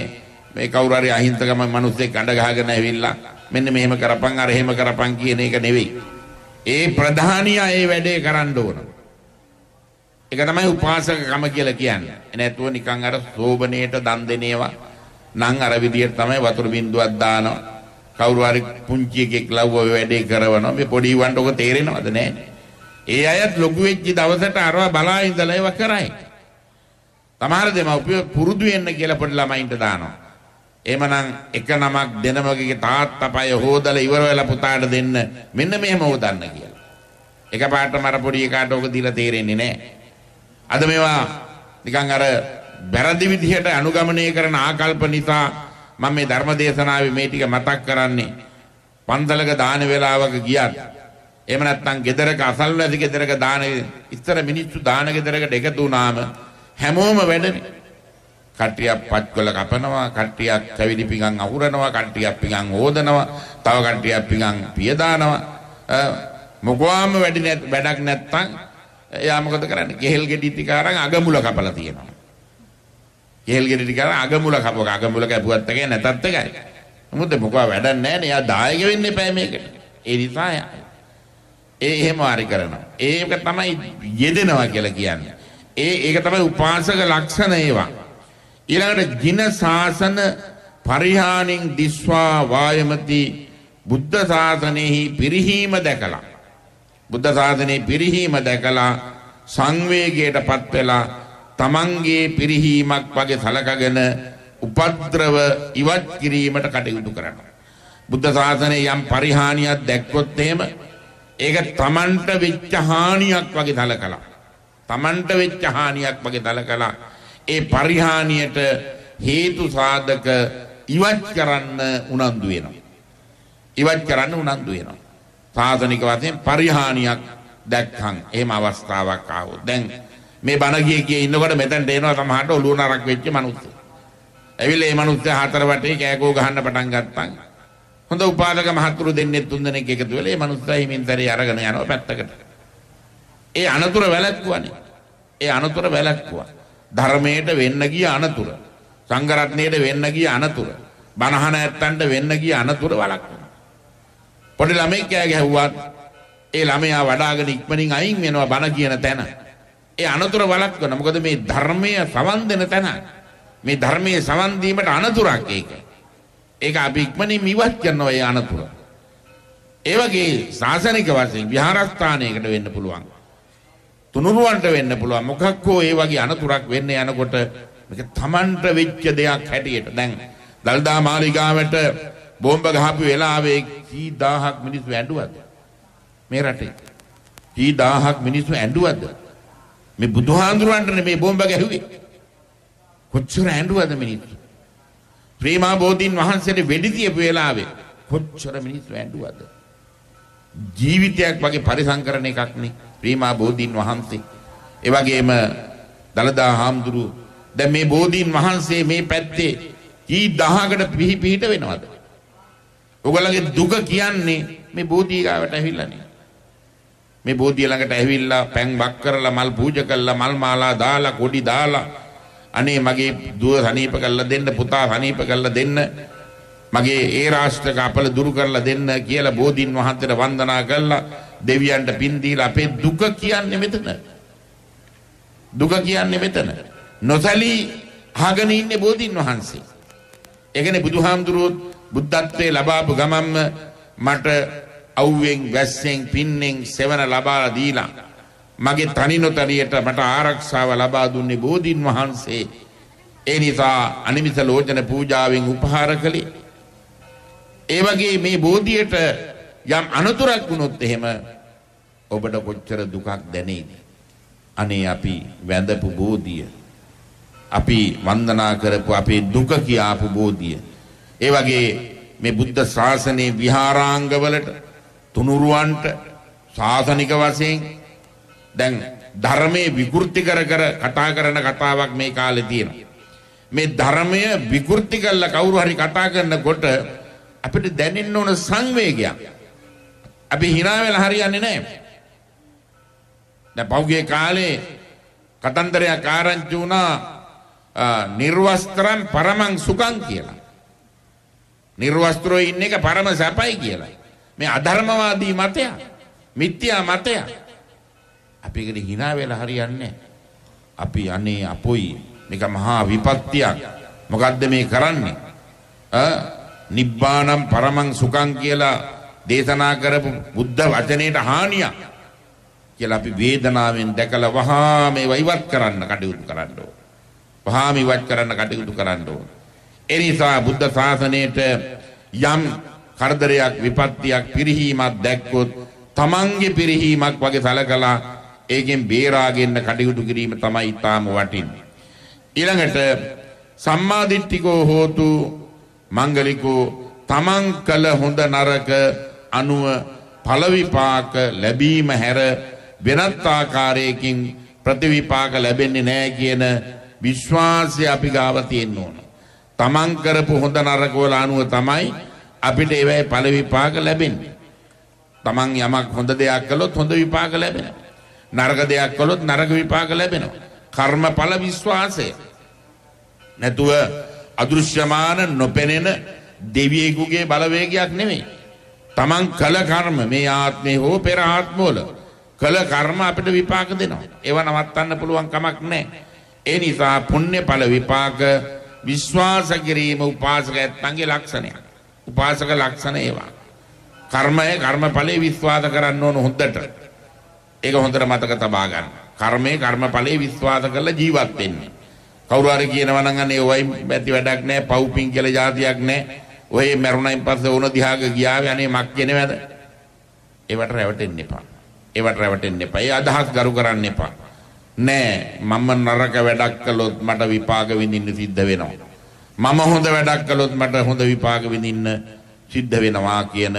මේ කවුරු හරි අහිංසකම මිනිස්සෙක් අඬ ගහගෙන ඇවිල්ලා මෙන්න මෙහෙම කරපන් අර එහෙම කරපන් කියන එක නෙවෙයි. ඒ ප්‍රධානියා ඒ වැඩේ කරන්න ඕන. ඒක තමයි උපාසකකම කියලා කියන්නේ. නැතුව නිකන් අර සෝබනේට දන් දෙනේවා නම් අර විදියට තමයි වතුර බින්දුවක් දානවා. කවුරු හරි පුංචි එකෙක් ලව්ව ඔය වැඩේ කරනවා. මේ පොඩි වන්ට ඔක තේරෙනවද නැහැ. ඒ අයත් ලොකු වෙච්ච දවසට අරවා බලා ඉඳලා ඒව කරයි. තමාර දෙමව්පිය පුරුදු වෙන්න කියලා පොඩි ළමයින්ට දානවා. එහෙමනම් එක නමක් දෙනමගේ තාත්තා පය හොදලා ඉවර වෙලා පුතාට දෙන්න මෙන්න මෙහෙම හොදන්න කියලා. එකපාරටම අර පොඩි එකාට ඕක දීලා තේරෙන්නේ නැහැ. අද මේවා නිකන් අර වැරදි විදිහට අනුගමනය කරන ආකල්ප නිසා මම මේ ධර්ම දේශනාවේ මේ ටික මතක් කරන්නේ. පන්සලක දාන වේලාවක ගියත් එහෙම නැත්නම් ගෙදරක අසල්වැසි ගෙදරක දාන ඉස්සර මිනිස්සු දාන ගෙදරකට එකතු වුණාම හැමෝම වැඩනේ. කට්ටියක් පත්කොල කපනවා, කට්ටියක් කැවිලි පිඟන් අහුරනවා, කට්ටියක් පිඟන් හොදනවා, තව කට්ටියක් පිඟන් පිය දානවා. මොකවාම වැඩි වැඩක් නැත්තම් එයා මොකද කරන්නේ? කෙහෙල් ගෙඩි ටික අරන් අගමුල කපලා තියෙනවා. කෙහෙල් ගෙඩි ටික අරන් අගමුල කපුවා. අගමුල කැපුවත් එකයි නැතත් එකයි. මොකද මොකවා වැඩක් නැහැ නේ. එයා දායක වෙන්න එපා මේකට. ඒ නිසා ඒ එහෙම හරි කරනවා. ඒක තමයි යෙදෙනවා කියලා කියන්නේ. ඒ ඒක තමයි උපාසක ලක්ෂණ ඒවා. ඊළඟට ජින ශාසන පරිහානින් දිස්වා වායමති බුද්ධ ශාසනයෙහි පිරිහීම දැකලා බුද්ධ ශාසනයේ පිරිහීම දැකලා සංවේගයටපත් වෙලා තමන්ගේ පිරිහීමක් වගේ සලකගෙන උපද්‍රව ඉවත් කිරීමට කටයුතු කරනවා. බුද්ධ ශාසනයේ යම් පරිහානියක් දැක්කොත් එහෙම ඒක තමන්ට වෙච්ච හානියක් වගේ සලකලා තමන්ට වෙච්ච හානියක් වගේ සලකලා ඒ පරිහානියට හේතු සාධක ඉවත් කරන්න උනන්දු වෙනවා. ඉවත් කරන්න උනන්දු වෙනවා. සාසනික වශයෙන් පරිහානියක් දැක්කන් එහෙම අවස්ථාවක් ආවොත් දැන් මේ බණ කිය කිය ඉන්නකොට මෙතනට එනවා සමහරට ඔළුව නරක් වෙච්ච මිනිස්සු. ඇවිල්ලා මේ මිනිස්සු හතර වටේ කෑකෝ ගහන්න පටන් ගත්තා. හොඳ උපාදක මහතුරු දෙන්නේ තුන් දෙනෙක් එකතු වෙලා මේ මිනිස්සු හිමින්තරේ අරගෙන යනවා පැත්තකට. ඒ අනතුර වැළැක්වුවානේ. ඒ අනතුර වැළැක්වුවා. ධර්මයට වෙන්න ගිය අනතුර. සංඝරත්නයට වෙන්න ගිය අනතුර. බණහන ඇත්තන්ට වෙන්න ගිය අනතුර වළක්වනවා. පොඩි ළමෙක් කෑ ගැහුවා. ඒ ළමයා වඩාගෙන ඉක්මනින් අයින් වෙනවා බණ කියන තැන. ඒ අනතුර වළක්වන. මොකද මේ ධර්මය සවන් දෙන තැන. මේ ධර්මයේ සවන් දීමට අනතුරක් ඒක. ඒක අපි ඉක්මනින් ඉවත් කරනවා ඒ අනතුර. ඒ වගේ සාසනික වශයෙන් විහාරස්ථානයකට වෙන්න පුළුවන්. තුනුරුවන්ට වෙන්න පුළුවන්. මොකක් හෝ ඒ වගේ අනතුරක් වෙන්න යනකොට මේක Tamanට වෙච්ච දෙයක් හැටියට දැන් දල්දා මාලිගාවට බෝම්බ ගහපු වෙලාවේ කී දහහක් මිනිස්සු ඇඬුවද? මේ රටේ. කී දහහක් මිනිස්සු ඇඬුවද? මේ බුදුහාඳුරන්ටනේ මේ බෝම්බ ගැහුවේ. කොච්චර ඇඬුවද මිනිස්සු? ප්‍රේමා බෝධීන් වහන්සේට වෙඩි තියපු වෙලාවේ කොච්චර මිනිස්සු ඇඬුවද? ජීවිතයක් වගේ පරිසංකරණ එකක් නේ ප්‍රේමා බෝධීන් වහන්සේ. ඒ වගේම දලදා හාමුදුරු දැන් මේ බෝධීන් වහන්සේ මේ පැත්තේ කී දහකට පිහි පිහිට වෙනවද? ඔයගොල්ලන්ගේ දුක කියන්නේ මේ බෝධිය ගාවට ඇවිල්ලානේ. මේ බෝධිය ළඟට ඇවිල්ලා පැන් වක් කරලා මල් පූජා කරලා මල් මාලා දාලා කොඩි දාලා අනේ මගේ දුව සනීප කරලා දෙන්න පුතා සනීප කරලා දෙන්න මගේ ඒ රාෂ්ට්‍රක අපල දුරු කරලා දෙන්න කියලා බෝධීන් වහන්සේට වන්දනා කරලා දෙවියන්ට පින් දීලා අපේ දුක කියන්නේ මෙතන. දුක කියන්නේ මෙතන. නොසලී අහගෙන ඉන්නේ බෝධීන් වහන්සේ. ඒකනේ බුදුහාමුදුරුවෝ බුද්ධත්වයේ ලබාපු ගමම්ම මට අවුවෙන් වැස්සෙන් පින්නෙන් සෙවන ලබා දීලා මගේ තනි නොතනියට මට ආරක්ෂාව ලබා දුන්නේ බෝධීන් වහන්සේ. ඒ නිසා අනිමිත ලෝචන පූජාවෙන් උපහාර කළේ. ඒ වගේ මේ බෝධියට යම් අනතුරක් වුණොත් එහෙම ඔබට කොච්චර දුකක් දැනේද? අනේ අපි වැඳපු බෝධිය අපි වන්දනා කරපු අපේ දුක කියාපු බෝධිය. ඒ වගේ මේ බුද්ධ ශාසනයේ විහාරාංගවලට තුනුරුවන්ට ශාසනික වශයෙන් දැන් ධර්මයේ විකෘති කර කර කතා කරන කතාවක් මේ කාලේ තියෙනවා. මේ ධර්මය විකෘති කරලා කවුරු හරි කතා කරනකොට අපිට දැනෙන්න ඕන සංවේගයක්. අපි hina වෙලා හරියන්නේ නැහැ. දැන් පෞගේ කාලේ කතන්දරයක් ආරංචි වුණා නිර්වස්ත්‍රම් පරමං සුඛං කියලා. නිර්වස්ත්‍රෝ ඉන්න එක පරම සැපයි කියලා. මේ අධර්මවාදී මතය, මිත්‍යා මතය. අපි ඒකට hina වෙලා හරියන්නේ අපි අනේ අපොයි මේක මහා විපත්තියක්. මොකද්ද මේ කරන්නේ? ආ නිබ්බානම් පරමං සුඛං කියලා දේශනා කරපු බුද්ධ වචනේට හානියක්. කියලා අපි වේදනාවෙන් දැකලා වහාම ඒවා ඉවත් කරන්න කටයුතු කරන්න ඕන. වහාම ඉවත් කරන්න කටයුතු කරන්න ඕන. ඒ නිසා බුද්ධ ශාසනයට යම් කරදරයක් විපත්තියක් පිරිහීමක් දැක්කොත් තමන්ගේ පිරිහීමක් වගේ සැලකලා ඒකෙන් බේරාගෙන කටයුතු කිරීම තමයි ඊටාම වටින්නේ. ඊළඟට සම්මාදිට්ඨිකෝ හෝතු මංගලිකෝ තමන් කළ හොඳ නරක අනුව ඵල විපාක ලැබීම හැර වෙනත් ආකාරයකින් ප්‍රතිවිපාක ලැබෙන්නේ නැහැ කියන විශ්වාසය අපි ගාව තියෙන්න ඕන. තමන් කරපු හොඳ නරක වල අනුව තමයි අපිට ඒවැයි ඵල විපාක ලැබෙන්නේ. තමන් යමක් හොඳ දෙයක් කළොත් හොඳ විපාක ලැබෙනවා. නරක දෙයක් කළොත් නරක විපාක ලැබෙනවා. කර්මඵල විශ්වාසය. නැතුව අදෘශ්‍යමාන නොපෙනෙන දෙවියෙකුගේ බලවේගයක් නෙමෙයි. තමන් කළ කර්ම මේ ආත්මේ හෝ පෙර ආත්මවල කළ කර්ම අපිට විපාක දෙනවා. ඒව නවත්තන්න පුළුවන් කමක් නැහැ. ඒ නිසා පුණ්‍ය ඵල විපාක විශ්වාස කිරීම උපාසක ඇත්තන්ගේ ලක්ෂණයක්. උපාසක ලක්ෂණ ඒවා. කර්මය කර්මඵලයේ විශ්වාස කරන්න ඕන හොඳට. ඒක හොඳට මතක තබා ගන්න. කර්මයේ කර්මඵලයේ විශ්වාස කරලා ජීවත් වෙන්න. කවුරු හරි කියනවා නම් අනේ ඔයයි ඇති වැඩක් නැහැ, පව්පින් කියලා જાතියක් නැහැ. ඔය මරුණයින් පස්සේ ඕන දිහාක ගියාවේ අනේ මක් කියනවද? ඒවට රැවටෙන්න එපා. ඒවට රැවටෙන්න එපා. ඒ අදහස් ගරු කරන්න එපා. නෑ මම නරක වැඩක් කළොත් මට විපාක විඳින්න සිද්ධ වෙනවා. මම හොඳ වැඩක් කළොත් මට හොඳ විපාක විඳින්න සිද්ධ වෙනවා කියන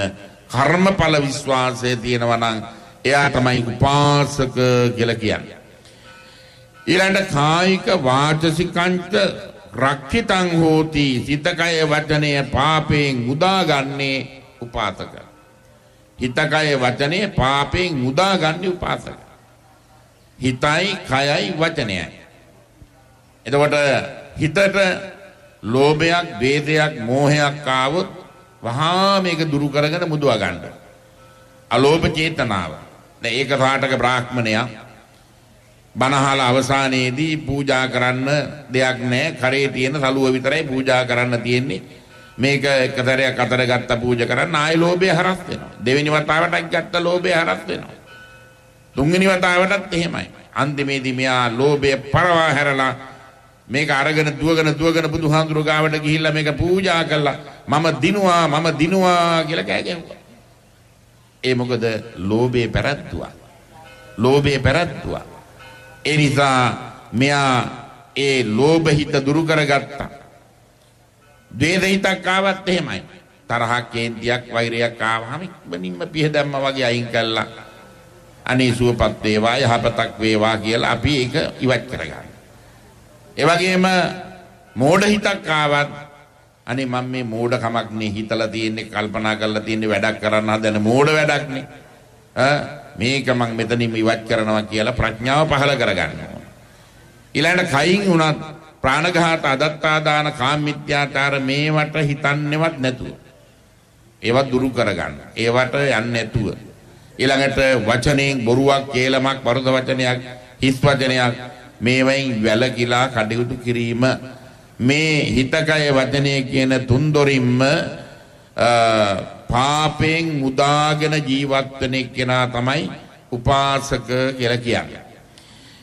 කර්මඵල විශ්වාසය තියෙනවා නම් එයා තමයි උපාසක කියලා කියන්නේ. ඊළඟට කායික වාචසිකංච රක්ෂිතං හෝති සිතකය වචනය පාපයෙන් මුදාගන්නේ උපාසක. හිතකය වචනය පාපයෙන් මුදාගන්නේ උපාසක. හිතයි කයයි වචනයයි. එතකොට හිතට ලෝභයක්, ද්වේෂයක්, මෝහයක් ආවොත් වහා මේක දුරු කරගෙන මුදවා ගන්න. අලෝභ චේතනාව. දැන් ඒක රාටක බ්‍රාහ්මණයා බණහල අවසානයේදී පූජා කරන්න දෙයක් නැහැ. කරේ තියෙන සලුව විතරයි පූජා කරන්න තියෙන්නේ. මේක එකතරයක් අතර ගත්ත පූජා කරන්න ආයි ලෝභය හරස් වෙනවා. දෙවෙනි වතාවටත් ගත්ත ලෝභය හරස් වෙනවා. තුන්වෙනි වතාවටත් එහෙමයි. අන්තිමේදී මෙයා ලෝභය පරවා හැරලා මේක අරගෙන දුවගෙන දුවගෙන බුදුහාඳුර ගාවට ගිහිල්ලා මේක පූජා කළා. මම දිනුවා මම දිනුවා කියලා කෑ ගැහුවා. ඒ මොකද ලෝභය පැරද්දුවා. ලෝභය පැරද්දුවා. ඒ නිසා මෙයා ඒ ලෝභ හිත දුරු කරගත්තා. ද්වේෂ හිතක් ආවත් එහෙමයි. තරහක් කේන්තියක් වෛරයක් ආවම ඉක්මනින්ම පිහ දැම්මා වගේ අයින් කළා. අනේ සුවපත් වේවා යහපතක් වේවා කියලා අපි ඒක ඉවත් කරගන්නවා. ඒ වගේම මෝඩ හිතක් ආවත් අනේ මම මේ මෝඩකමක් නේ හිතලා තියෙන්නේ කල්පනා කරලා තියෙන්නේ වැඩක් කරන්න හදන මෝඩ වැඩක් නේ. ඈ මේක මම මෙතනින්ම ඉවත් කරනවා කියලා ප්‍රඥාව පහළ කරගන්න ඕන. ඊළඟට කයින් උනත් ප්‍රාණඝාත අදත්තාදාන කාමමිත්‍යාචාර මේවට හිතන්නේවත් නැතුව ඒවත් දුරු කරගන්න. ඒවට යන්නේ නැතුව ඊළඟට වචනෙන් බොරුවක් කේලමක් වරද වචනයක් හිස් වචනයක් මේවෙන් වැළකීලා කටයුතු කිරීම මේ හිතකය වචනය කියන තුන්දොරින්ම පාපයෙන් මුදාගෙන ජීවත් වෙන කෙනා තමයි උපාසක කියලා කියන්නේ.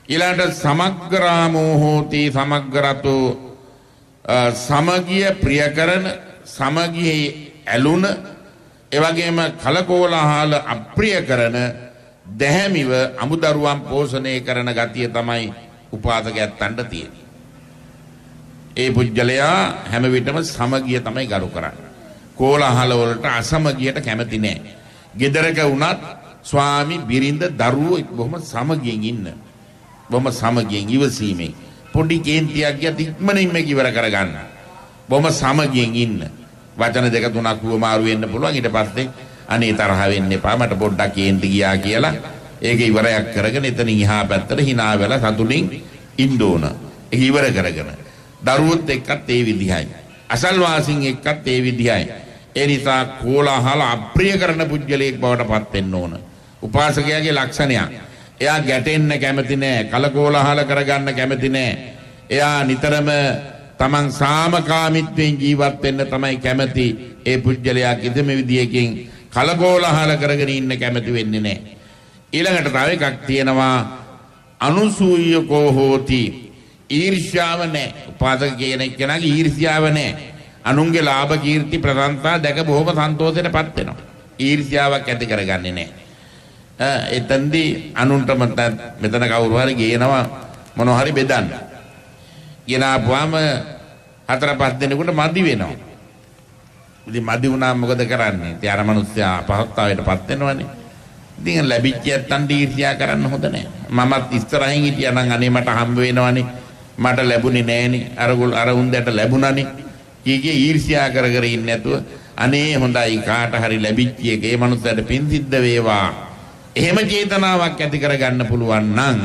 ඊළඟට සමග්ගරාමෝ හෝති සමග්ගරතු සමගිය ප්‍රිය කරන සමගියේ ඇලුන එවැගේම කලකෝලහල අප්‍රිය කරන දැහැමිව අමුදරුවන් පෝෂණය කරන ගතිය තමයි උපාසකයන්ට තියෙන්නේ. ඒ පුජ්‍යලයා හැම විටම සමගිය තමයි ගරු කරන්නේ. කෝලහල වලට අසමගියට කැමති නෑ. ගෙදරක වුණත් ස්වාමි බිරිඳ දරුවෝ බොහොම සමගියෙන් ඉන්න. බොහොම සමගියෙන් ඉවසීමෙන් පොඩි කේන්තියක් ගියත් ඉක්මනින් මේක ඉවර කරගන්න. බොහොම සමගියෙන් ඉන්න. වචන දෙක තුනක් වුවමාරු වෙන්න පුළුවන් ඊට පස්සේ අනේ තරහ වෙන්න එපා මට පොඩ්ඩක් කේන්ති ගියා කියලා ඒක ඉවරයක් කරගෙන එතනින් එහා පැත්තට hina වෙලා සතුටින් ඉන්න ඕන. ඒක ඉවර කරගෙන. දරුවොත් එක්කත් ඒ විදිහයි. අසල්වාසින් එක්කත් ඒ විදිහයි. ඒ නිසා කෝලාහල අප්‍රිය කරන පුජ්‍යලයක් බවට පත් වෙන්න ඕන. උපාසකයාගේ ලක්ෂණයක්. එයා ගැටෙන්න කැමති නෑ. කලකෝලාහල කරගන්න කැමති නෑ. එයා නිතරම තමන් සාමකාමීත්වයෙන් ජීවත් වෙන්න තමයි කැමති. ඒ පුජ්‍යලයා කිසිම විදියකින් කලකෝලාහල කරගෙන ඉන්න කැමති වෙන්නේ නෑ. ඊළඟට තව එකක් තියෙනවා අනුසූයකෝ හෝති ඊර්ෂ්‍යාව නැහැ. උපාසක කියන එක්කෙනාගේ ඊර්ෂ්‍යාව නැහැ. අනුන්ගේ ලාභ කීර්ති ප්‍රශංසා දැක බොහොම සන්තෝෂයටපත් වෙනවා. ඊර්ෂ්‍යාවක් ඇති කරගන්නේ නැහැ. එතෙන්දී අනුන්ට මෙතන කවුරු හරි ගේනවා මොනවා හරි බෙදන්න. ගෙනාපුවාම හතර පහ දෙනෙකුට මදි වෙනවා. ඉතින් මදි වුණාම මොකද කරන්නේ? ඉතින් අර මිනිස්සයා අපහසුතාවයටපත් වෙනවනේ. ඉතින් ලැබිච්ච යත්තන්ට ඊර්ෂ්‍යා කරන්න හොඳ නැහැ. මමත් ඉස්සරහින් හිටියා නම් අනේ මට හම්බ වෙනවනේ. මට ලැබුණේ නෑනේ. අරගොල් අර උන්දට ලැබුණානේ. කීකේ ඊර්ෂ්‍යා කර කර ඉන්නේ නැතුව අනේ හොඳයි කාට හරි ලැබිච්ච එක ඒ මනුස්සයාට පින් සිද්ධ වේවා. එහෙම චේතනාවක් ඇති කරගන්න පුළුවන් නම්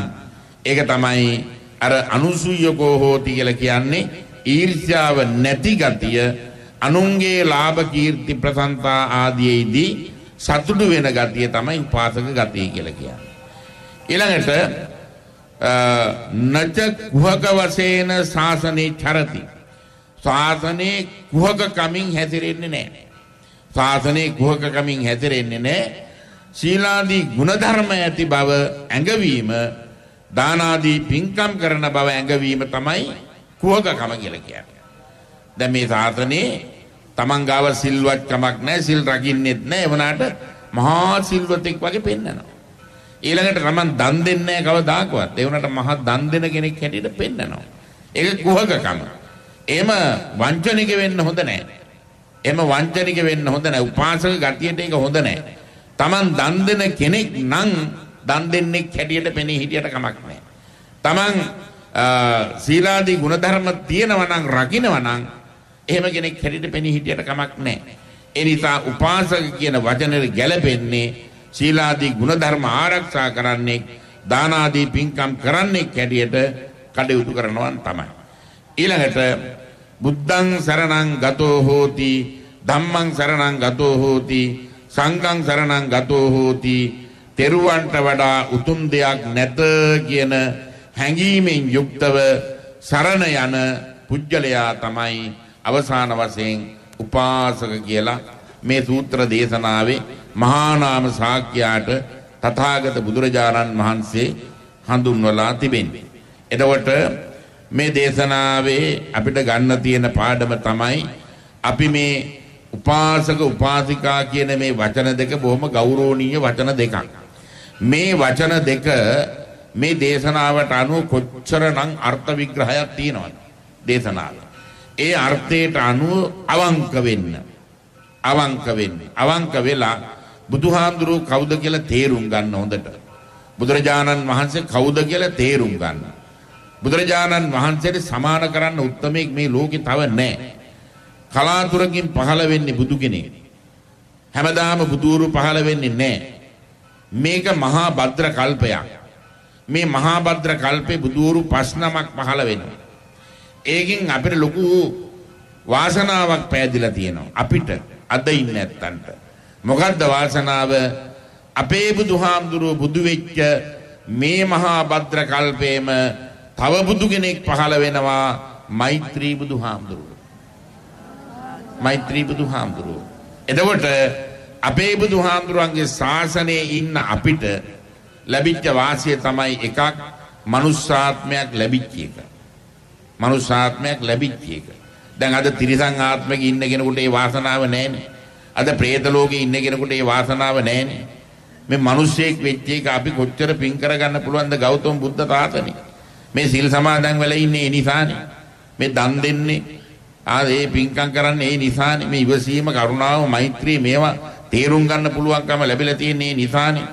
ඒක තමයි අර අනුසුයකෝ හෝති කියලා කියන්නේ ඊර්ෂ්‍යාව නැති ගතිය අනුන්ගේ ලාභ කීර්ති ප්‍රශංසා ආදීෙහිදී සතුටු වෙන ගතිය තමයි උපාසක ගතිය කියලා කියන්නේ. ඊළඟට නච කුහක වශයෙන් ශාසනේ චරති. ශාසනේ කුහක කමින් හැසිරෙන්නේ නැහැ. ශාසනේ කුහක කමින් හැසිරෙන්නේ නැහැ. ශීලාදී ගුණධර්ම ඇති බව ඇඟවීම දානාදී පින්කම් කරන බව ඇඟවීම තමයි කුහකකම කියලා කියන්නේ. දැන් මේ ශාසනේ තමන් ගාව සිල්වත් කමක් නැහැ සිල් රකින්නෙත් නැහැ වුණාට මහා සිල්වතෙක් වගේ පෙන්නනවා. ඊළඟට තමන් දන් දෙන්නේ නැහැ කවදාකවත්. ඒ වුණාට මහා දන් දෙන කෙනෙක් හැටියට පෙන්නනවා. ඒක කුහකකම. එහෙම වංචනික වෙන්න හොඳ නැහැ. එහෙම වංචනික වෙන්න හොඳ නැහැ. උපාසක ගතියට ඒක හොඳ නැහැ. තමන් දන් දෙන කෙනෙක් නම් දන් දෙන්නේ හැටියට පෙනී හිටියට කමක් නැහැ. තමන් සීලාදී ගුණධර්ම තියෙනවා නම් රකින්නවා නම් එහෙම කෙනෙක් හැටියට පෙනී හිටියට කමක් නැහැ. ඒ නිසා උපාසක කියන වචනේ ගැලපෙන්නේ සීලාදී ගුණධර්ම ආරක්ෂා කරන්නේ දාන ආදී පින්කම් කරන්නේ කැඩියට කටයුතු කරනවා තමයි. ඊළඟට බුද්ධං සරණං ගතෝ හෝති ධම්මං සරණං ගතෝ හෝති සංඝං සරණං ගතෝ හෝති තෙරුවන්ට වඩා උතුම් දෙයක් නැත කියන හැඟීමෙන් යුක්තව සරණ යන පුජ්‍යලයා තමයි අවසාන වශයෙන් උපාසක කියලා මේ සූත්‍ර දේශනාවේ මහා නාම ශාක්‍යයාට තථාගත බුදුරජාණන් වහන්සේ හඳුන්වලා තිබෙන්නේ. එතකොට මේ දේශනාවේ අපිට ගන්න තියෙන පාඩම තමයි අපි මේ උපාසක උපාසිකා කියන මේ වචන දෙක බොහොම ගෞරවනීය වචන දෙකක්. මේ වචන දෙක මේ දේශනාවට අනුව කොච්චරනම් අර්ථ විග්‍රහයක් තියෙනවද දේශනාව. ඒ අර්ථයට අනුව අවංක වෙන්න. අවංක වෙන්න. අවංක වෙලා බුදුහාමුදුරුවෝ කවුද කියලා තේරුම් ගන්න හොඳට. බුදුරජාණන් වහන්සේ කවුද කියලා තේරුම් ගන්න. බුදුරජාණන් වහන්සේට සමාන කරන්න උත්තමයෙක් මේ ලෝකේ තව නැහැ. කලාතුරකින් පහළ වෙන්නේ බුදු කෙනෙක්. හැමදාම බුදුරු පහළ වෙන්නේ නැහැ. මේක මහා භද්‍ර කල්පයක්. මේ මහා භද්‍ර කල්පේ බුදුරු පස් නමක් පහළ වෙනවා. ඒකෙන් අපිට ලොකු වාසනාවක් පෑදිලා තියෙනවා. අපිට අද ඉන්න නැත්තන්ට. මොකද්ද වාසනාව? අපේ බුදුහාමුදුරුව බුදු වෙච්ච මේ මහා භද්‍ර කල්පේම තව බුදු කෙනෙක් පහළ වෙනවා මෛත්‍රී බුදුහාමුදුරුව. මෛත්‍රී බුදුහාමුදුරුව. එතකොට අපේ බුදුහාමුදුරුවන්ගේ ශාසනයේ ඉන්න අපිට ලැබිච්ච වාසිය තමයි එකක් මනුස්සාත්මයක් ලැබිච්ච එක. මනුස්සාත්මයක් ලැබිච්ච එක. දැන් අද තිරිසන් ආත්මයක ඉන්න කෙනෙකුට ඒ වාසනාව නැහැනේ. අද പ്രേත ලෝකේ ඉන්න කෙනෙකුට ඒ වාසනාව නැහැනේ. මේ මිනිස්සෙක් වෙච්ච එක අපි කොච්චර පින් කරගන්න පුළුවන්ද ගෞතම බුද්ධ තාතනේ. මේ සිල් සමාදන් වෙලා ඉන්නේ ඒ නිසානේ. මේ දන් දෙන්නේ ආ ඒ පින්කම් කරන්නේ ඒ නිසානේ. මේ ඉවසීම කරුණාව මෛත්‍රී මේවා තේරුම් ගන්න පුළුවන්කම ලැබිලා තියෙන්නේ ඒ නිසානේ.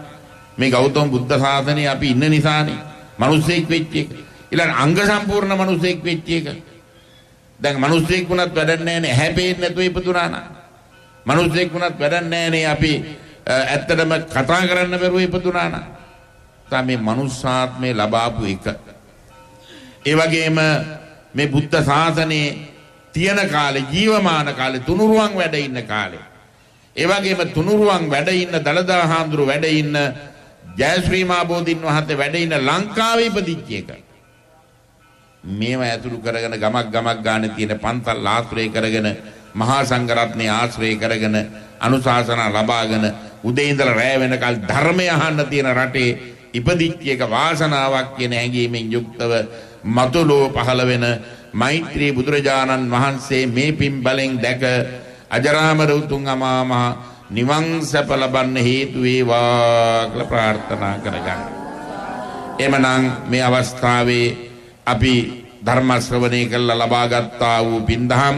මේ ගෞතම බුද්ධ ශාසනය අපි ඉන්න නිසානේ. මිනිස්සෙක් වෙච්ච එක. ඊළඟ අංග සම්පූර්ණ මිනිස්සෙක් වෙච්ච එක. දැන් මිනිස්සෙක් වුණත් වැඩක් නැහැ නේ. හැපෙන්නේ නැතුව ඉපදුනා නා. මිනිස්සෙක් වුණත් වැඩක් නැහැ නේ අපි ඇත්තටම කතා කරන්න බැරුව ඉපදුනා නා. තමයි මනුස්සාත්මේ ලබාපු එක. ඒ වගේම මේ බුද්ධ ශාසනයේ තියෙන කාලේ ජීවමාන කාලේ තුනුරුවන් වැඩ ඉන්න කාලේ ඒ වගේම තුනුරුවන් වැඩ ඉන්න දලදා හාමුදුරු වැඩ ඉන්න ජයශ්‍රී මා බෝධින් වහන්සේ වැඩ ඉන්න ලංකාවේ ඉපදිච්ච එක. මේවා ඇතුළු කරගෙන ගමක් ගමක් ගානේ තියෙන පන්සල් ආශ්‍රය කරගෙන මහා සංඝරත්නය ආශ්‍රය කරගෙන අනුශාසනා ලබාගෙන උදේ ඉඳලා රැය වෙනකල් ධර්මය අහන්න තියෙන රටේ ඉපදිච්ච එක වාසනාවක් කියන හැඟීමෙන් යුක්තව මතුලෝ පහළ වෙන මෛත්‍රී බුදුරජාණන් වහන්සේ මේ පින් බලෙන් දැක අජරාමර උතුම් අමා මහ නිවන් සැප ලබන්න හේතු වේවා කියලා ප්‍රාර්ථනා කරගන්න. එමනම් මේ අවස්ථාවේ අපි ධර්ම ශ්‍රවණය කළා ලබාගත්තා වූ පින්දහම්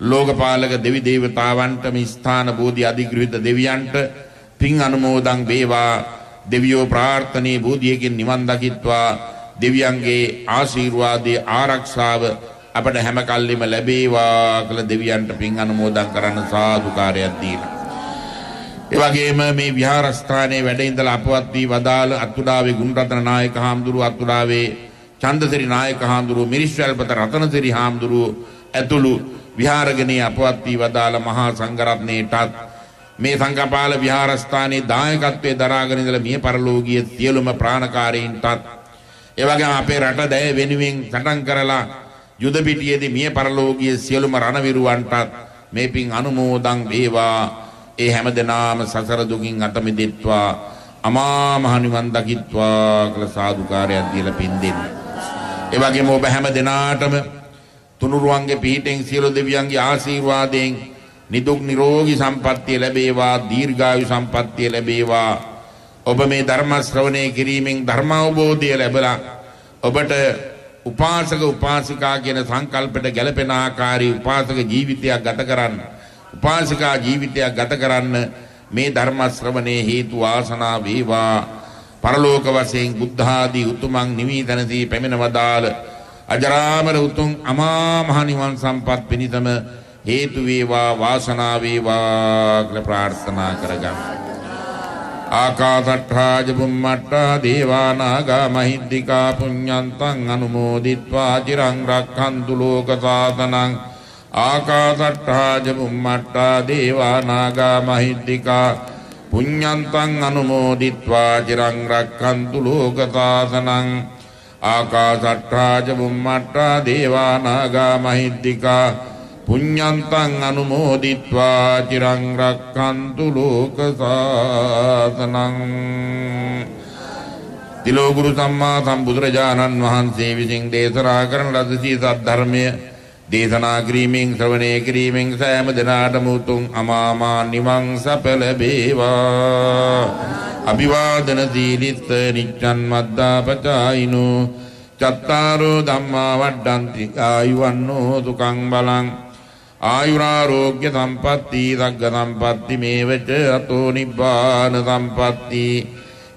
ලෝකපාලක දෙවි දේවතාවන්ට මේ ස්ථාන බෝධි අධිග්‍රහිත දෙවියන්ට පින් අනුමෝදන් වේවා දෙවියෝ ප්‍රාර්ථනීය බෝධියකින් නිවන් දකිත්වා දෙවියන්ගේ ආශිර්වාදයේ ආරක්ෂාව අපට හැම කල්ලිම ලැබේවා කියලා දෙවියන්ට පින් අනුමෝදන් කරන්න සාදුකාරයක් දීලා. ඒ වගේම මේ විහාරස්ථානයේ වැඩ ඉඳලා අපවත් වී වදාළ අතුඩාවේ ගුණරත්න නායක හාමුදුරුව අතුඩාවේ චන්දසිරි නායක හාමුදුරුව මිරිස්වැල්පත රතනසිරි හාමුදුරුව ඇතුළු විහාරගණයේ අපවත් වී වදාළ මහා සංඝරත්නයටත් මේ සංඝපාල විහාරස්ථානයේ දායකත්වයේ දරාගෙන ඉඳලා මිය පරලෝකීය සියලුම ප්‍රාණකාරයින්ටත් ඒ වගේම අපේ රට දැය වෙනුවෙන් සටන් කරලා යුද පිටියේදී මිය පරලෝකීය සියලුම රණවිරුවන්ටත් මේ පින් අනුමෝදන් වේවා. ඒ හැමදෙනාම සසර දුකින් අත මිදෙත්වා. අමා මහ නිවන් දකිත්වා කියලා සාදුකාරයක් දීලා පින් දෙන්න. ඒ වගේම ඔබ හැම දෙනාටම තුනුරුවන්ගේ පිහිටෙන් සියලු දෙවියන්ගේ ආශිර්වාදයෙන් නිදුක් නිරෝගී සම්පන්නිය ලැබේවා දීර්ඝායු සම්පන්නිය ලැබේවා. ඔබ මේ ධර්ම ශ්‍රවණය කිරීමෙන් ධර්ම අවබෝධය ලැබලා ඔබට උපාසක උපාසිකා කියන සංකල්පයට ගැලපෙන ආකාරී උපාසක ජීවිතයක් ගත කරන්න උපාසිකා ජීවිතයක් ගත කරන්න මේ ධර්ම ශ්‍රවණේ හේතු වාසනා වේවා පරලෝක වශයෙන් බුද්ධ ආදී උතුමන් නිවී තනදී පැමිණ වදාළ අජරාමර උතුම් අමා මහ නිවන් සම්පත් පිණිතම හේතු වේවා වාසනාව වේවා කියලා ප්‍රාර්ථනා කරගන්න. ආකාසට්ඨා ජුම්මට්ඨා දේවා නාග මහිද්దికා පුඤ්ඤන්තං අනුමෝදිත්වා චිරං රක්ඛන්තු ලෝක සාසනං ආකාසට්ඨා ජුම්මට්ඨා දේවා නාග මහිද්దికා පුඤ්ඤන්තං අනුමෝදිත්වා චිරං රක්ඛන්තු ලෝක සාසනං ආකාසට්ඨා ජුම්මට්ඨා දේවා නාග මහිද්దికා පුඤ්ඤන්තං අනුමෝදිත්වා චිරං රක්ඛන්තු ලෝක සාසනං තිලෝගුරු සම්මා සම්බුදුරජාණන් වහන්සේ විසින් දේශනා කරන ලද සී සද්ධර්මය දේශනා කිරීමෙන් ශ්‍රවණය කිරීමෙන් සෑම දිනාටම උතුම් අමාමා නිවන් සප ලැබේවා අභිවාදන සීලිත් නිච්ඡන් මද්දාපචායිනෝ චත්තාරෝ ධම්මා වඩ්ඩන්ති ආයුවන්නෝ සුඛං බලං ආයුරාරෝග්‍ය සම්පatti සග්ග සම්පatti මේවච අතෝ නිබ්බාන සම්පatti.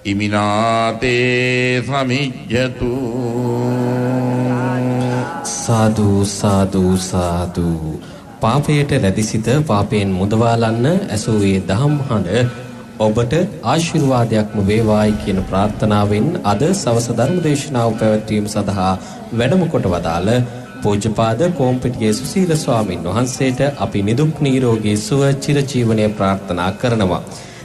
ඉමිනාතේ සමිජ්ජතු. සාදු සාදු සාදු. පාපයට රැදිසිත පාපයෙන් මුදවාලන්න ඇසූ ඒ දහම් හඬ ඔබට ආශිර්වාදයක්ම වේවායි කියන ප්‍රාර්ථනාවෙන් අද සවස ධර්ම දේශනාව පැවැත්වීම සඳහා වැඩම කොට වදාළ පූජ්‍යපාද කෝම්පිටියේ සුසීල ස්වාමින් වහන්සේට අපි නිදුක් නිරෝගී සුව චිරජීවනයේ ප්‍රාර්ථනා කරනවා.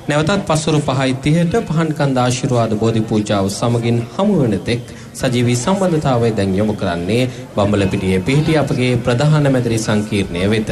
නැවතත් පස්වරු 5:30ට පහන් කන්ද ආශිර්වාද බෝධි පූජාව සමගින් හමු වන තෙක් සජීවී සම්බන්ධතාවය දැන් යොමු කරන්නේ බම්බලපිටියේ පිහිටි අපගේ ප්‍රධාන මැදිරි සංකීර්ණය වෙත.